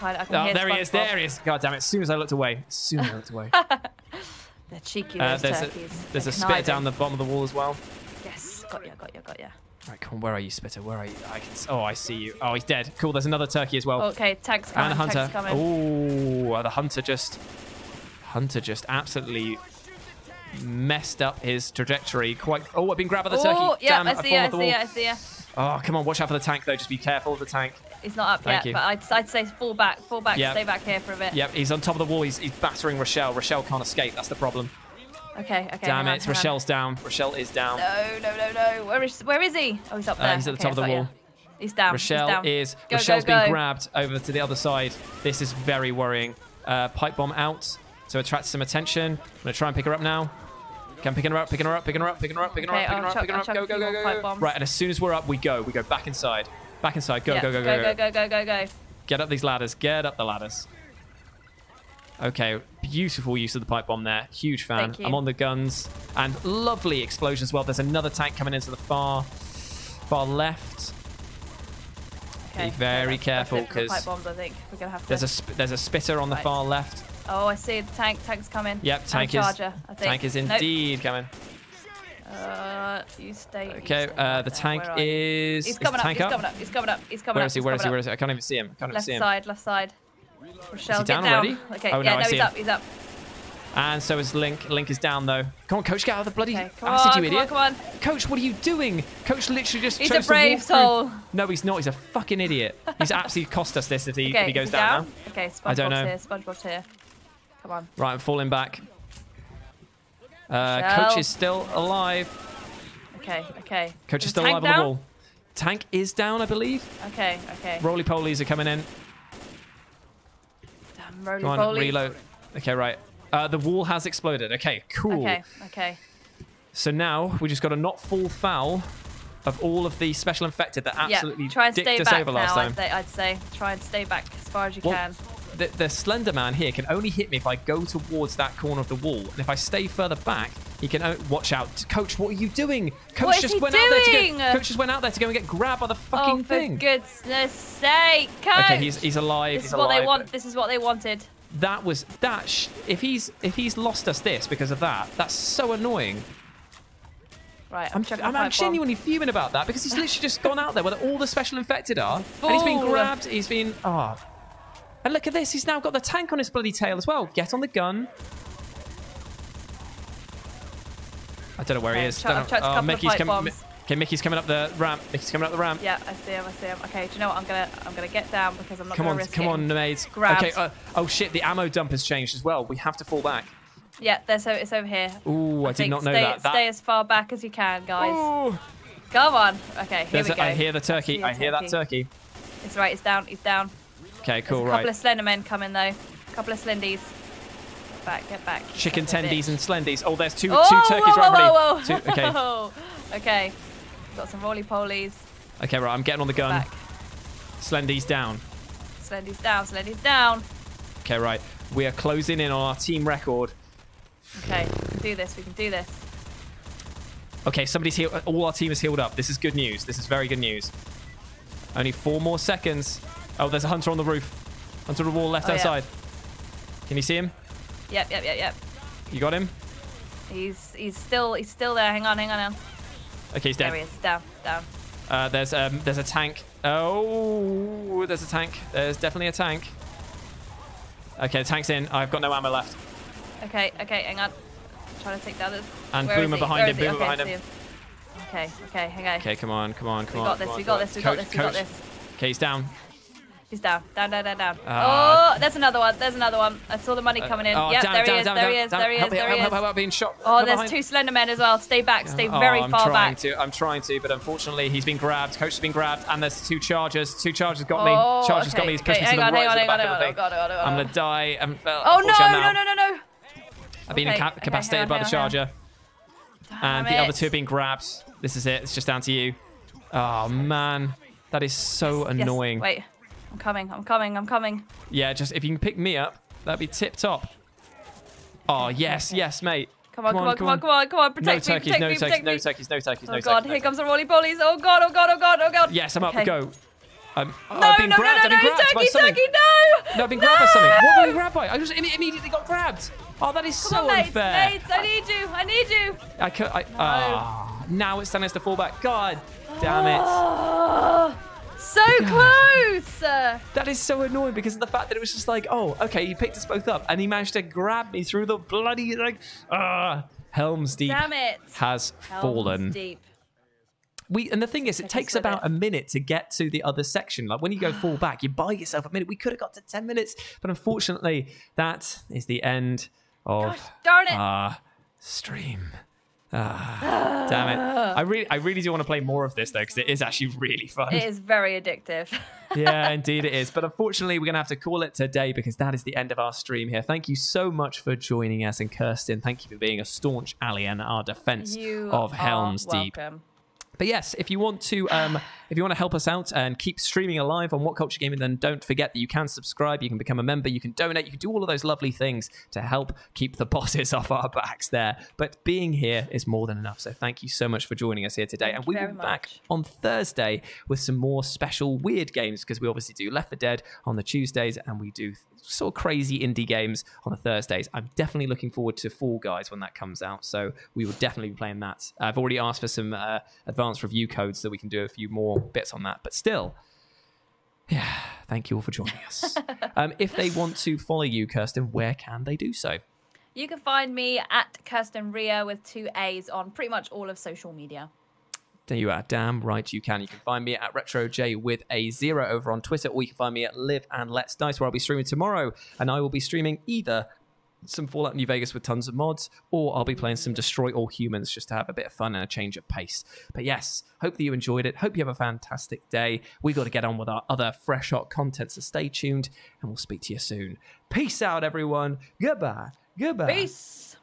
Oh, there he is. There he is. God damn it! As soon as I looked away, as soon as I looked away. They're cheeky, Uh, there's a, turkeys. there's a They're spitter conniving. down the bottom of the wall as well. Yes, got ya, got ya, got ya. Right, come on. Where are you, spitter? Where are you? I can. Oh, I see you. Oh, he's dead. Cool. There's another turkey as well. Okay, tank's coming. and a hunter. Oh, the hunter just, hunter just absolutely messed up his trajectory. Quite. Oh, I've been grabbed by the turkey. Oh, yeah, Damn, I see ya, I see wall. I see. Oh, come on, watch out for the tank though. Just be careful of the tank. He's not up Thank yet, you. but I'd, I'd say fall back, fall back, Yeah. stay back here for a bit. Yep, he's on top of the wall. He's, he's battering Rochelle. Rochelle can't escape. That's the problem. Okay, okay. Damn it, on. Rochelle's down. Rochelle is down. No, no, no, no. Where is where is he? Oh, he's up Uh, there. he's at the Okay, top of the wall. ya. He's down. Rochelle he's down. is. Go, Rochelle's go, been go. grabbed over to the other side. This is very worrying. Uh, pipe bomb out to attract some attention. I'm gonna try and pick her up now. Okay, I'm picking her up, picking her up, picking her up, picking her up, picking her up, picking her up, picking her up. Go, go, go, go, pipe go. bombs. Right, and as soon as we're up, we go. We go back inside. Back inside. Go, Yeah, go, go, go, go, go, go, go, go. Get up these ladders. Get up the ladders. Okay, beautiful use of the pipe bomb there. Huge fan. You. I'm on the guns. And lovely explosion as well. There's another tank coming into the far far left. Okay, very that's- that's careful, it for the 'cause pipe bombs. I think we're gonna. There's a there's a spitter on the Right. far left. Oh, I see the tank. Tank's coming. Yep, And tank is charger, tank is Nope. indeed coming. Uh, you stay. you Okay, stay uh, the tank Where are you? is He's is coming up. He's coming up. He's coming up. He's coming Where up. is he? Where is he? coming Where he? I can't even see him. I can't even Left see him. Left side. Left side. Rochelle, down get down. already? Okay. Oh, yeah, I no, he's him. up. He's up. And so is Link. Link is down though. Come on, coach, get out of the bloody Okay. Come acid, on, you come on, idiot. come on. Coach, what are you doing? Coach literally just He's a brave soul. No, he's not. He's a fucking idiot. He's absolutely cost us this if he, Okay, if he goes down, now. Okay, SpongeBob's I don't know. here. SpongeBob's here. Come on. Right, I'm falling back. Uh, coach is still alive. Okay, okay. Coach is Is still alive on the wall. Tank is down, I believe. Okay, okay. Roly polies are coming in. Roly Come on, reload. Okay, right. Uh, the wall has exploded. Okay, cool. Okay, okay. So now we just got to not fall foul of all of the special infected that absolutely yeah, try and dicked stay us back over now. last time. I'd, say, I'd say try and stay back as far as you Well, can. The, the Slender Man here can only hit me if I go towards that corner of the wall. And if I stay further back, he can. o- watch out, Coach! What are you doing? Coach What just went out there to doing? go. Coach just went out there to go and get grabbed by the fucking oh, for thing. goodness sake, Coach! Okay, he's he's alive. This he's is what they want. This is what they wanted. That was that. If he's if he's lost us this because of that, that's so annoying. Right, I'm, I'm, I'm, the bomb. genuinely fuming about that because he's literally just gone out there where all the special infected are, and he's been grabbed. He's been ah, and look at this. He's now got the tank on his bloody tail as well. Get on the gun. I don't know where he is. I've Don't I've chucked know- oh, Mickey's coming. Okay, Mickey's coming up the ramp. Mickey's coming up the ramp. Yeah, I see him. I see him. Okay, do you know what? I'm gonna I'm gonna get down because I'm not Come gonna on, risk come on, maids. grabbed. Okay. Uh, oh shit, the ammo dump has changed as well. We have to fall back. Yeah, there's so it's over here. Ooh, I, did not know stay, that. that... Stay as far back as you can, guys. Ooh. Come on. Okay, here There's we go. I hear the turkey. I, I a hear that turkey. It's right. It's down. He's down. Okay, cool. There's a Right. couple of slender men coming though. A couple of slendies. Get back. Get back. Chicken Son of a tendies and slendies. Oh, there's two Oh, two turkeys whoa, right whoa, whoa, Two, okay. okay. Got some roly polies. Okay, right. I'm getting on the gun. Back. Slendies down. Slendy's down. Slendy's down. Okay, right. We are closing in on our team record. Okay, we can do this. We can do this. Okay, somebody's healed. All our team is healed up. This is good news. This is very good news. Only four more seconds. Oh, there's a hunter on the roof. Hunter on the wall, left Oh, hand yeah. side. Can you see him? Yep. Yep. Yep. Yep. You got him? He's he's still he's still there. Hang on. Hang on. On. Okay, he's down. There he is. Down. Down. Uh, there's um, there's a tank. Oh, there's a tank. There's definitely a tank. Okay, the tank's in. I've got no ammo left. Okay. Okay. Hang on. trying to take the others. And Where Boomer behind him. Boomer Okay, behind him. Okay. Okay. Hang on. Okay, come on, come on, come on. We on. got this. on, We come got this. We got this. We got this. Okay, he's down. He's down. Down. Down. Down. Down. Ah. oh, there's another one. There's another one. I saw the money coming in. Oh, yep. down, there down, he is. there he is. There he is. There help he is. help help me, being shot. Oh, there's behind. two slender men as well. Stay back. Stay Oh, very I'm far trying back. to. I'm trying to, but unfortunately, he's been grabbed. Coach has been grabbed, and there's two chargers. Two chargers got me. Oh, Chargers got me. He's okay, pushed me to hang the on, right hang to on, the back on, of the on, thing. I'm gonna die. I'm, uh, Oh no, no, no, no, no. I've been Okay, okay, incapacitated by the charger, and the other two have been grabbed. This is it. It's just down to you. Oh man, that is so annoying. Wait. I'm coming. I'm coming. I'm coming. Yeah, just if you can pick me up, that'd be tip top. Oh yes, yes, mate. Come on, come on, come on, come on, come on. No Protect me, turkeys, protect no me, turkeys, no me. turkeys, no turkeys, Oh no god, turkeys. here comes the roly polies. Oh god, oh god, oh god, oh god. Yes, I'm up. Go. Um, oh, No, I've been no, grabbed. no, no, no, grabbed by turkey, turkey, no! No, I've been grabbed by something. What have I been grabbed by? I just imme- immediately got grabbed. Oh, that is Come so on, mates, unfair. mates, I need you, I need you. I could. I, ah, now it's us to fall back. God damn it. So close. That is so annoying because of the fact that it was just like, oh, okay, he picked us both up and he managed to grab me through the bloody like, ah, Helm's Deep Damn it. has fallen. Deep. We and the thing is, it Take takes about it. a minute to get to the other section. Like when you go fall back, you buy yourself a minute. We could have got to ten minutes, but unfortunately, that is the end of Gosh, darn it. our stream. Ah, damn it! I really, I really do want to play more of this though, because it is actually really fun. It is very addictive. yeah, indeed it is. But unfortunately, we're going to have to call it today because that is the end of our stream here. Thank you so much for joining us. And Kirsten, thank you for being a staunch ally in our defense you of Helm's Deep. welcome. But yes, if you want to, um, if you want to help us out and keep streaming alive on WhatCulture Gaming, then don't forget that you can subscribe, you can become a member, you can donate, you can do all of those lovely things to help keep the bosses off our backs there. But being here is more than enough. So thank you so much for joining us here today, Thank and we will be back on Thursday with some more special weird games because we obviously do Left 4 Dead on the Tuesdays and we do sort of crazy indie games on the Thursdays. I'm definitely looking forward to Fall Guys when that comes out, so we will definitely be playing that. I've already asked for some uh, advanced review codes so we can do a few more bits on that, but still. Yeah, thank you all for joining us. um, if they want to follow you, Kirsten, where can they do so? You can find me at Kirsten Ria with two A's on pretty much all of social media. There you are. Damn right you can. You can find me at RetroJ with a zero over on Twitter, or you can find me at Live and Let's Dice, where I'll be streaming tomorrow. And I will be streaming either some Fallout New Vegas with tons of mods, or I'll be playing some Destroy All Humans just to have a bit of fun and a change of pace. But yes, hope that you enjoyed it. Hope you have a fantastic day. We got to get on with our other fresh hot content, so stay tuned, and we'll speak to you soon. Peace out, everyone. Goodbye. Goodbye. Peace.